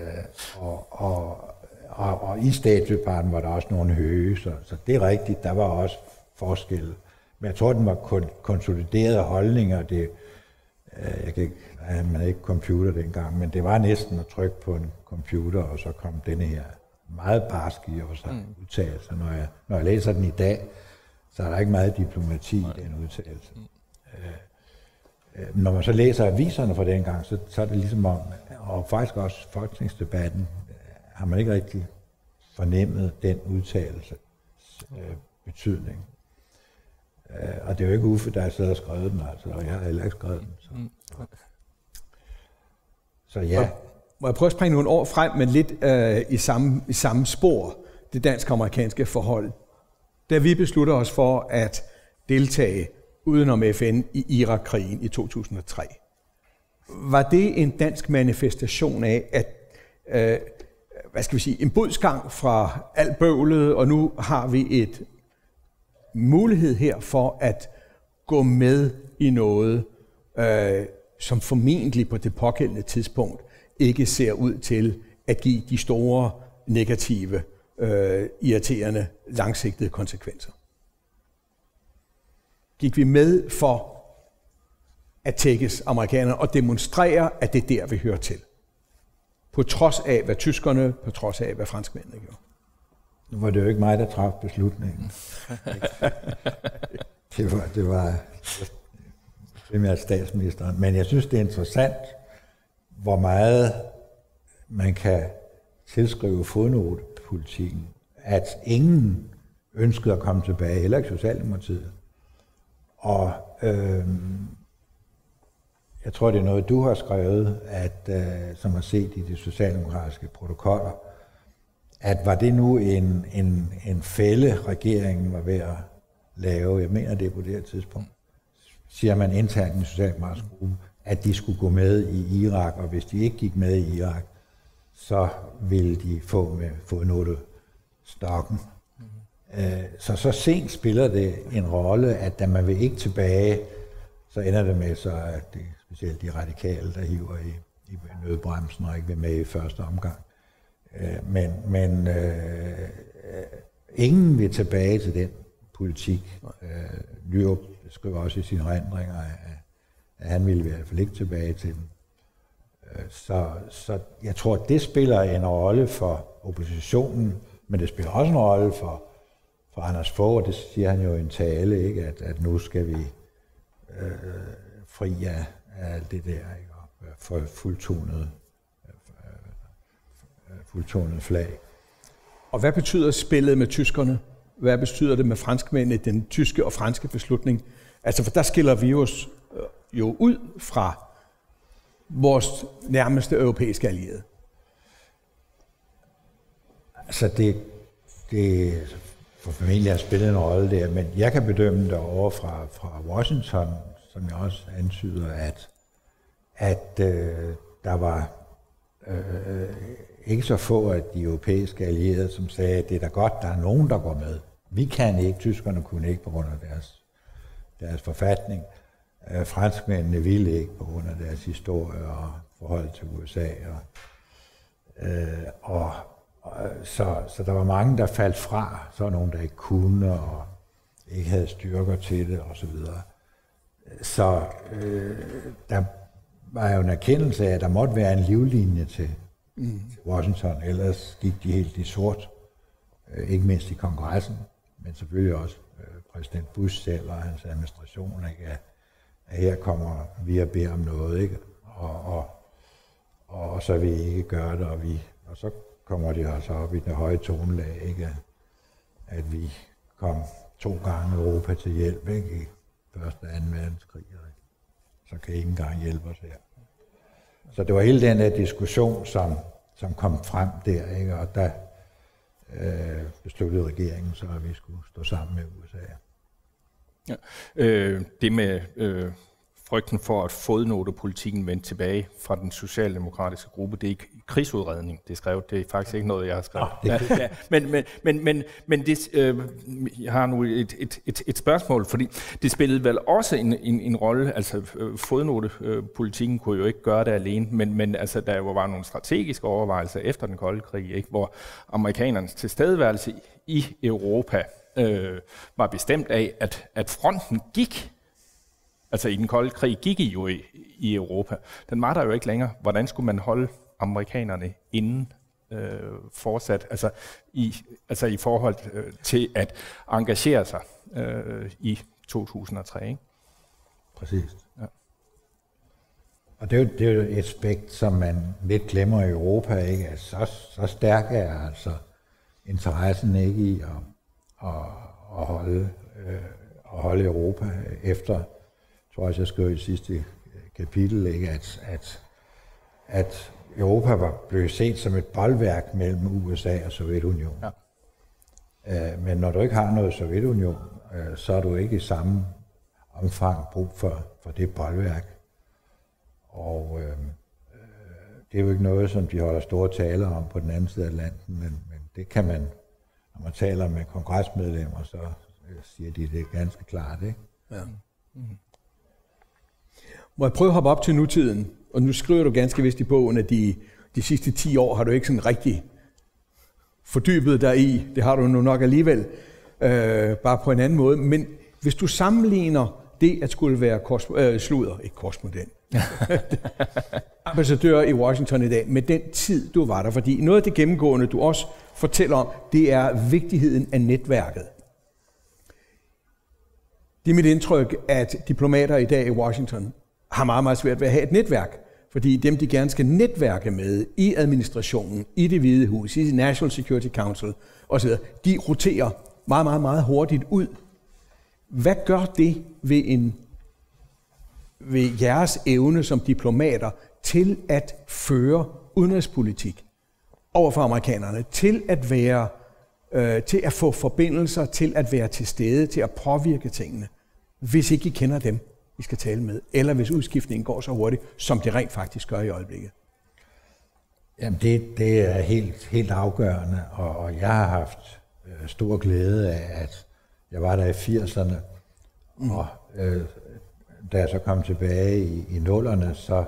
og, og, og, og i statsdeparten var der også nogle høje, så, så det er rigtigt, der var også forskel. Men jeg tror, den var kon- konsoliderede holdninger. Det, øh, jeg kan ikke, man havde ikke computer dengang, men det var næsten at trykke på en computer, og så kom denne her meget barske og så mm. udtalelse. Når jeg, når jeg læser den i dag, så er der ikke meget diplomati i den udtalelse. Mm. Øh, når man så læser aviserne fra dengang, så, så er det ligesom om, og faktisk også folketingsdebatten, har man ikke rigtig fornemmet den udtalelse øh, betydning. Øh, og det er jo ikke Uffe, der har siddet og skrevet den, altså, og jeg har heller ikke skrevet den. Så, så. så ja. Må jeg prøve at springe nogle år frem, men lidt øh, i, samme, i samme spor, det dansk-amerikanske forhold. Da vi beslutter os for at deltage udenom FN i Irak-krigen i 2003, var det en dansk manifestation af, at øh, hvad skal vi sige, en bodsgang fra alt bøvlet, og nu har vi et mulighed her for at gå med i noget, øh, som formentlig på det pågældende tidspunkt ikke ser ud til at give de store negative, øh, irriterende, langsigtede konsekvenser. Gik vi med for at tækkes amerikanerne og demonstrere, at det er der, vi hører til. På trods af, hvad tyskerne, på trods af, hvad franskmændene gjorde. Nu var det jo ikke mig, der traf beslutningen. det var, det var primært statsministeren. Men jeg synes, det er interessant, hvor meget man kan tilskrive fodnotepolitikken, at ingen ønskede at komme tilbage, heller ikke Socialdemokratiet. Og øh, jeg tror, det er noget, du har skrevet, at, øh, som har set i de socialdemokratiske protokoller, at var det nu en, en, en fælde, regeringen var ved at lave, jeg mener det på det her tidspunkt, siger man internt i den socialdemokratiske gruppe, at de skulle gå med i Irak, og hvis de ikke gik med i Irak, så ville de få med fodnote stokken. Øh, så så sent spiller det en rolle, at da man vil ikke tilbage, så ender det med så, at det er specielt de radikale, der hiver i, i nødbremsen og ikke vil med i første omgang. Øh, men men øh, øh, ingen vil tilbage til den politik. Øh, Lyrup skriver også i sine rendringer, at, han ville i hvert fald ikke tilbage til den. Så, så jeg tror, at det spiller en rolle for oppositionen, men det spiller også en rolle for, for Anders Fogh, og det siger han jo i en tale, ikke? At, at nu skal vi øh, fri af, af alt det der, ikke? og få fuldtonet fuldtonet flag. Og hvad betyder spillet med tyskerne? Hvad betyder det med franskmændene, den tyske og franske beslutning? Altså, for der skiller vi os øh, jo ud fra vores nærmeste europæiske allierede. Altså, det, det for familien har spillet en rolle der, men jeg kan bedømme det over fra, fra Washington, som jeg også antyder, at, at øh, der var øh, øh, ikke så få af de europæiske allierede, som sagde, at det er da godt, der er nogen, der går med. Vi kan ikke, tyskerne kunne ikke på grund af deres, deres forfatning. Øh, franskmændene ville ikke på grund af deres historie og forhold til USA. Og, øh, og, så, så der var mange, der faldt fra. Så var nogen, der ikke kunne og ikke havde styrker til det osv. Så, så øh, der var jo en erkendelse af, at der måtte være en livlinje til, mm. til Washington, ellers gik de helt i sort, øh, ikke mindst i kongressen, men selvfølgelig også øh, præsident Bush selv og hans administration, ikke? At, at her kommer vi at bede om noget, ikke? Og, og, og, og så vil I ikke gøre det, og, vi, og så kommer det også op i den høje tonelag, ikke? at vi kom to gange Europa til hjælp ikke? i første og anden verdenskrig. så kan I ikke engang hjælpe os her. Så det var hele den her diskussion, som, som kom frem der, ikke? og der øh, besluttede regeringen så, at vi skulle stå sammen med USA. Ja. Øh, det med øh, frygten for, at fodnotepolitikken vendte tilbage fra den socialdemokratiske gruppe, det er ikke krigsudredning, det er skrevet. Det er faktisk ikke noget, jeg har skrevet. Oh, ja, ja. Men, men, men, men, men det, øh, jeg har nu et, et, et, et spørgsmål, fordi det spillede vel også en, en, en rolle, altså øh, fodnotepolitikken kunne jo ikke gøre det alene, men, men altså, der var nogle strategiske overvejelser efter den kolde krig, ikke, hvor amerikanernes tilstedeværelse i Europa øh, var bestemt af, at, at fronten gik altså i den kolde krig gik I jo i, i Europa. Den var der jo ikke længere. Hvordan skulle man holde amerikanerne inden øh, fortsat, altså i, altså i forhold øh, til at engagere sig øh, i 2003. Ikke? Præcis. Ja. Og det er, jo, det er jo et aspekt, som man lidt glemmer i Europa, ikke? At så, så stærk er altså interessen ikke i at, at, at, holde, øh, at holde Europa efter tror også, jeg skrev i sidste kapitel, ikke, at, at, at Europa var blevet set som et boldværk mellem USA og Sovjetunionen. Ja. Øh, men når du ikke har noget Sovjetunion, øh, så er du ikke i samme omfang brug for, for det boldværk. Og øh, det er jo ikke noget, som de holder store taler om på den anden side af Atlanten, men, men det kan man, når man taler med kongresmedlemmer, så siger de det ganske klart. Ikke? Ja. Mm-hmm. Må jeg prøve at hoppe op til nutiden? Og nu skriver du ganske vist i bogen, at de, de sidste 10 år har du ikke sådan rigtig fordybet dig i. Det har du nu nok alligevel, øh, bare på en anden måde. Men hvis du sammenligner det at skulle være kors, øh, sluder, ikke korrespondent, ambassadør i Washington i dag, med den tid, du var der. Fordi noget af det gennemgående, du også fortæller om, det er vigtigheden af netværket. Det er mit indtryk, at diplomater i dag i Washington har meget, meget svært ved at have et netværk. Fordi dem, de gerne skal netværke med i administrationen, i det hvide hus, i National Security Council osv., de roterer meget, meget, meget hurtigt ud. Hvad gør det ved, en, ved jeres evne som diplomater til at føre udenrigspolitik over for amerikanerne, til at være øh, til at få forbindelser, til at være til stede, til at påvirke tingene, hvis ikke I kender dem? Vi skal tale med, eller hvis udskiftningen går så hurtigt, som det rent faktisk gør i øjeblikket? Jamen det, det er helt, helt afgørende, og, og jeg har haft øh, stor glæde af, at jeg var der i 80'erne, mm. og øh, da jeg så kom tilbage i, i nullerne, så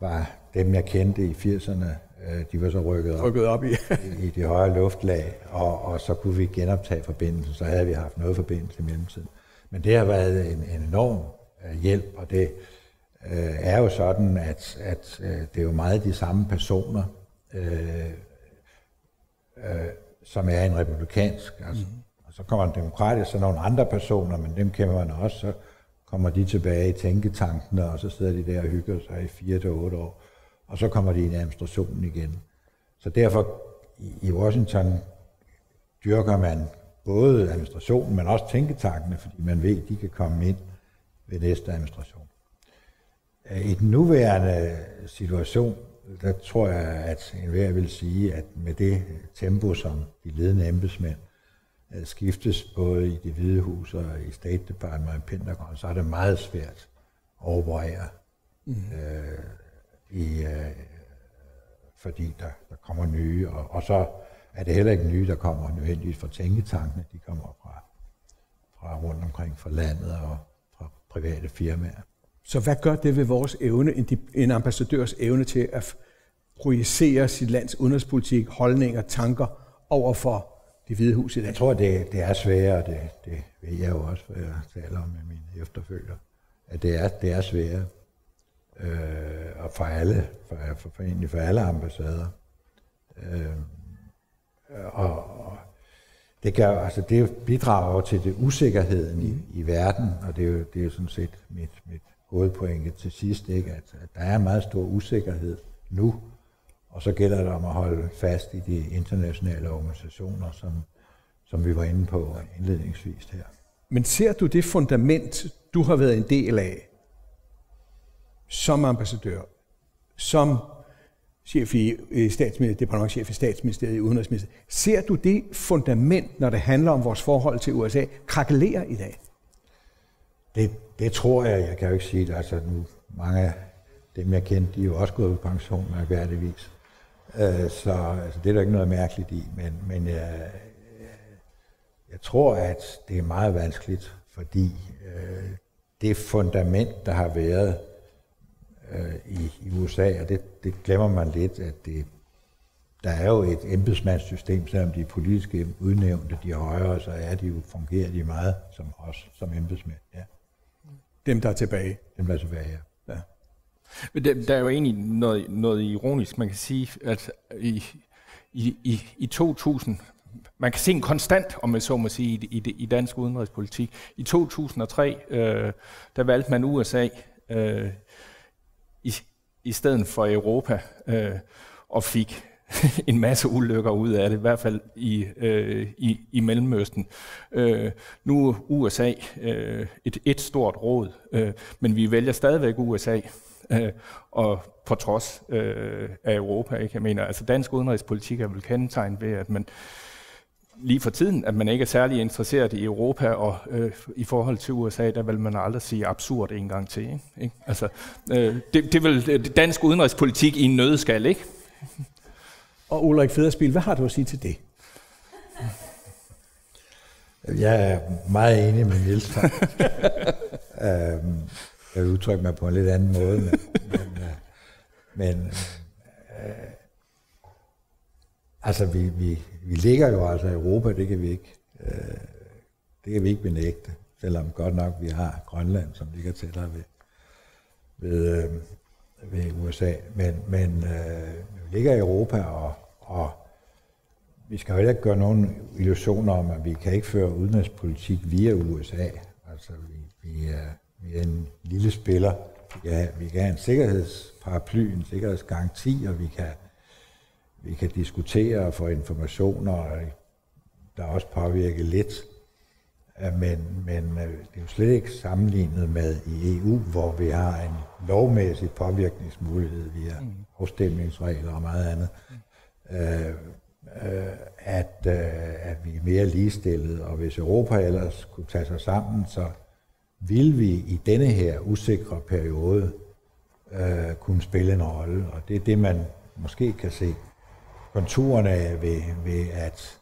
var dem, jeg kendte i 80'erne, øh, de var så rykket rykket op i. i, i de højere luftlag, og, og så kunne vi genoptage forbindelsen, så havde vi haft noget forbindelse i mellemtiden. Men det har været en, en enorm hjælp, og det øh, er jo sådan, at, at øh, det er jo meget de samme personer, øh, øh, som er en republikansk. Altså, mm. Og så kommer en demokratisk, så nogle andre personer, men dem kender man også, så kommer de tilbage i tænketankene, og så sidder de der og hygger sig i fire til otte år, og så kommer de ind i administrationen igen. Så derfor i Washington dyrker man både administrationen, men også tænketankene, fordi man ved, at de kan komme ind ved næste administration. I den nuværende situation, der tror jeg, at enhver vil sige, at med det tempo, som de ledende embedsmænd øh, skiftes både i det hvide hus og i State Department og i Pentagon, så er det meget svært at operere. Mm. Øh, i, øh, fordi der, der kommer nye, og, og så er det heller ikke nye, der kommer nødvendigvis fra tænketankene, de kommer fra, fra rundt omkring fra landet og private firmaer. Så hvad gør det ved vores evne, en ambassadørs evne til at projicere sit lands udenrigspolitik, holdninger, tanker over for det hvide hus i dag? Jeg tror, det, det er sværere, det, det ved jeg jo også, hvad jeg taler om med mine efterfølgere, at det er, det er sværere. Øh, og for alle, for, for, for, egentlig for alle ambassader. Øh, og, og det, gør, altså det bidrager til det usikkerheden i, i verden, og det er jo, det er jo sådan set mit, mit hovedpointe til sidst, ikke? At, at der er en meget stor usikkerhed nu, og så gælder det om at holde fast i de internationale organisationer, som, som vi var inde på indledningsvis her. Men ser du det fundament, du har været en del af, som ambassadør, som chef i øh, statsministeriet, departementchef i statsministeriet i Udenrigsministeriet. Ser du det fundament, når det handler om vores forhold til USA, krakelere i dag? Det, det tror jeg, jeg kan jo ikke sige det. Altså nu, mange af dem, jeg kendte, de er jo også gået på pension, mærkværdigvis. Øh, så altså, det er der ikke noget mærkeligt i, men, men jeg, jeg tror, at det er meget vanskeligt, fordi øh, det fundament, der har været øh, i, i USA, og det, det glemmer man lidt, at det, der er jo et embedsmandssystem, selvom de politiske udnævnte, de er højere, så er de jo, fungerer de meget som os, som embedsmænd. Ja. Dem, der er tilbage. Dem, der er tilbage, ja. ja. Men der, der er jo egentlig noget, noget ironisk. Man kan sige, at i, i, i, i 2000, man kan se en konstant, om jeg så må sige, i, i, i dansk udenrigspolitik. I 2003, øh, der valgte man USA øh, i, i stedet for Europa, øh, og fik en masse ulykker ud af det, i hvert fald i, øh, i, i Mellemøsten. Øh, nu er USA øh, et, et stort råd, øh, men vi vælger stadigvæk USA, øh, og på trods øh, af Europa. Ikke? Jeg mener, altså dansk udenrigspolitik er vel kendetegnet ved, at man lige for tiden, at man ikke er særlig interesseret i Europa, og øh, i forhold til USA, der vil man aldrig sige absurd en gang til. Ikke? ikke? Altså, øh, det, det er vel dansk udenrigspolitik i en nødskal, ikke? Og Ulrik Federspil, hvad har du at sige til det? Jeg er meget enig med Niels. øhm, jeg vil udtrykke mig på en lidt anden måde, men, men, øh, men øh, altså vi, vi, vi ligger jo altså i Europa, det kan vi ikke, øh, det kan vi ikke benægte, selvom godt nok vi har Grønland, som ligger tættere ved, ved, øh, ved USA, men, men øh, vi ligger i Europa, og, og vi skal jo heller ikke gøre nogen illusioner om, at vi kan ikke føre udenrigspolitik via USA. Altså, vi, vi, er, vi er en lille spiller. Ja, vi kan have en sikkerhedsparaply, en sikkerhedsgaranti, og vi kan, vi kan diskutere og få informationer, der er også påvirket lidt. Men, men øh, det er jo slet ikke sammenlignet med i EU, hvor vi har en lovmæssig påvirkningsmulighed via mm. afstemningsregler og meget andet. Øh, øh, at, øh, at vi er mere ligestillede, og hvis Europa ellers kunne tage sig sammen, så vil vi i denne her usikre periode øh, kunne spille en rolle, og det er det, man måske kan se konturerne ved, ved at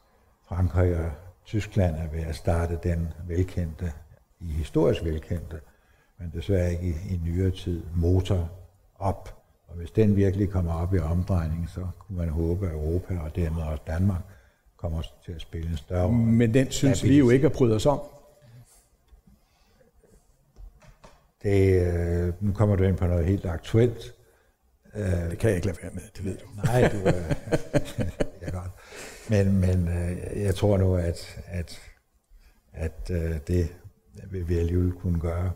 Frankrig og Tyskland er ved at starte den velkendte, i historisk velkendte, men desværre ikke i, i nyere tid, motor op. Og hvis den virkelig kommer op i omdrejning, så kunne man håbe, at Europa og dermed også Danmark kommer til at spille en større rolle. Men den synes vi jo ikke at bryde os om. Det, øh, nu kommer du ind på noget helt aktuelt. Øh, det kan jeg ikke lade være med, det ved du. Nej, du, øh, ja, godt. Men, men øh, jeg tror nu, at, at, at øh, det vil vi alligevel kunne gøre,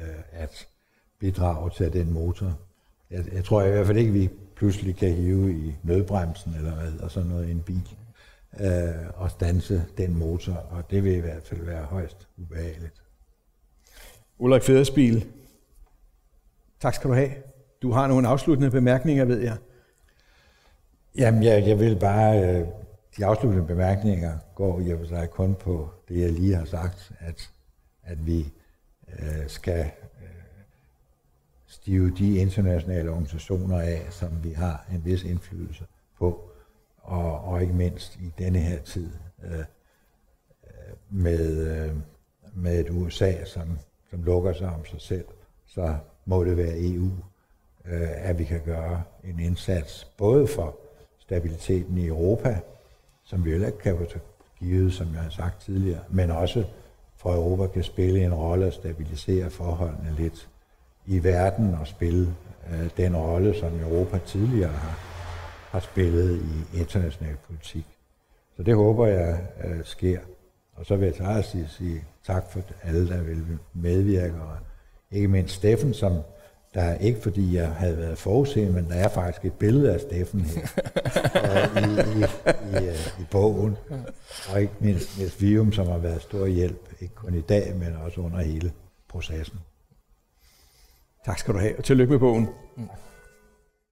øh, at bidrage til den motor. Jeg, jeg tror i hvert fald ikke, vi pludselig kan hive i nødbremsen eller hvad, og sådan noget i en bil øh, og stanse den motor, og det vil i hvert fald være højst ubehageligt. Ulrik Federspil, tak skal du have. Du har nogle afsluttende bemærkninger, ved jeg. Jamen, jeg, jeg vil bare... Øh, de afsluttende bemærkninger går i og for sig kun på det, jeg lige har sagt, at, at vi øh, skal øh, stive de internationale organisationer af, som vi har en vis indflydelse på, og, og ikke mindst i denne her tid øh, øh med, øh, med et USA, som, som lukker sig om sig selv, så må det være EU, øh, at vi kan gøre en indsats, både for stabiliteten i Europa, som vi heller ikke kan givet, som jeg har sagt tidligere, men også for Europa kan spille en rolle og stabilisere forholdene lidt i verden og spille øh, den rolle, som Europa tidligere har, har spillet i international politik. Så det håber jeg øh, sker. Og så vil jeg sige, sige tak for alle, der vil medvirke, og ikke mindst Steffen, som der er ikke fordi, jeg havde været forudseende, men der er faktisk et billede af Steffen her i, i, i, øh, i bogen. Og ikke mindst Niels Vium, som har været stor hjælp, ikke kun i dag, men også under hele processen. Tak skal du have, og tillykke med bogen.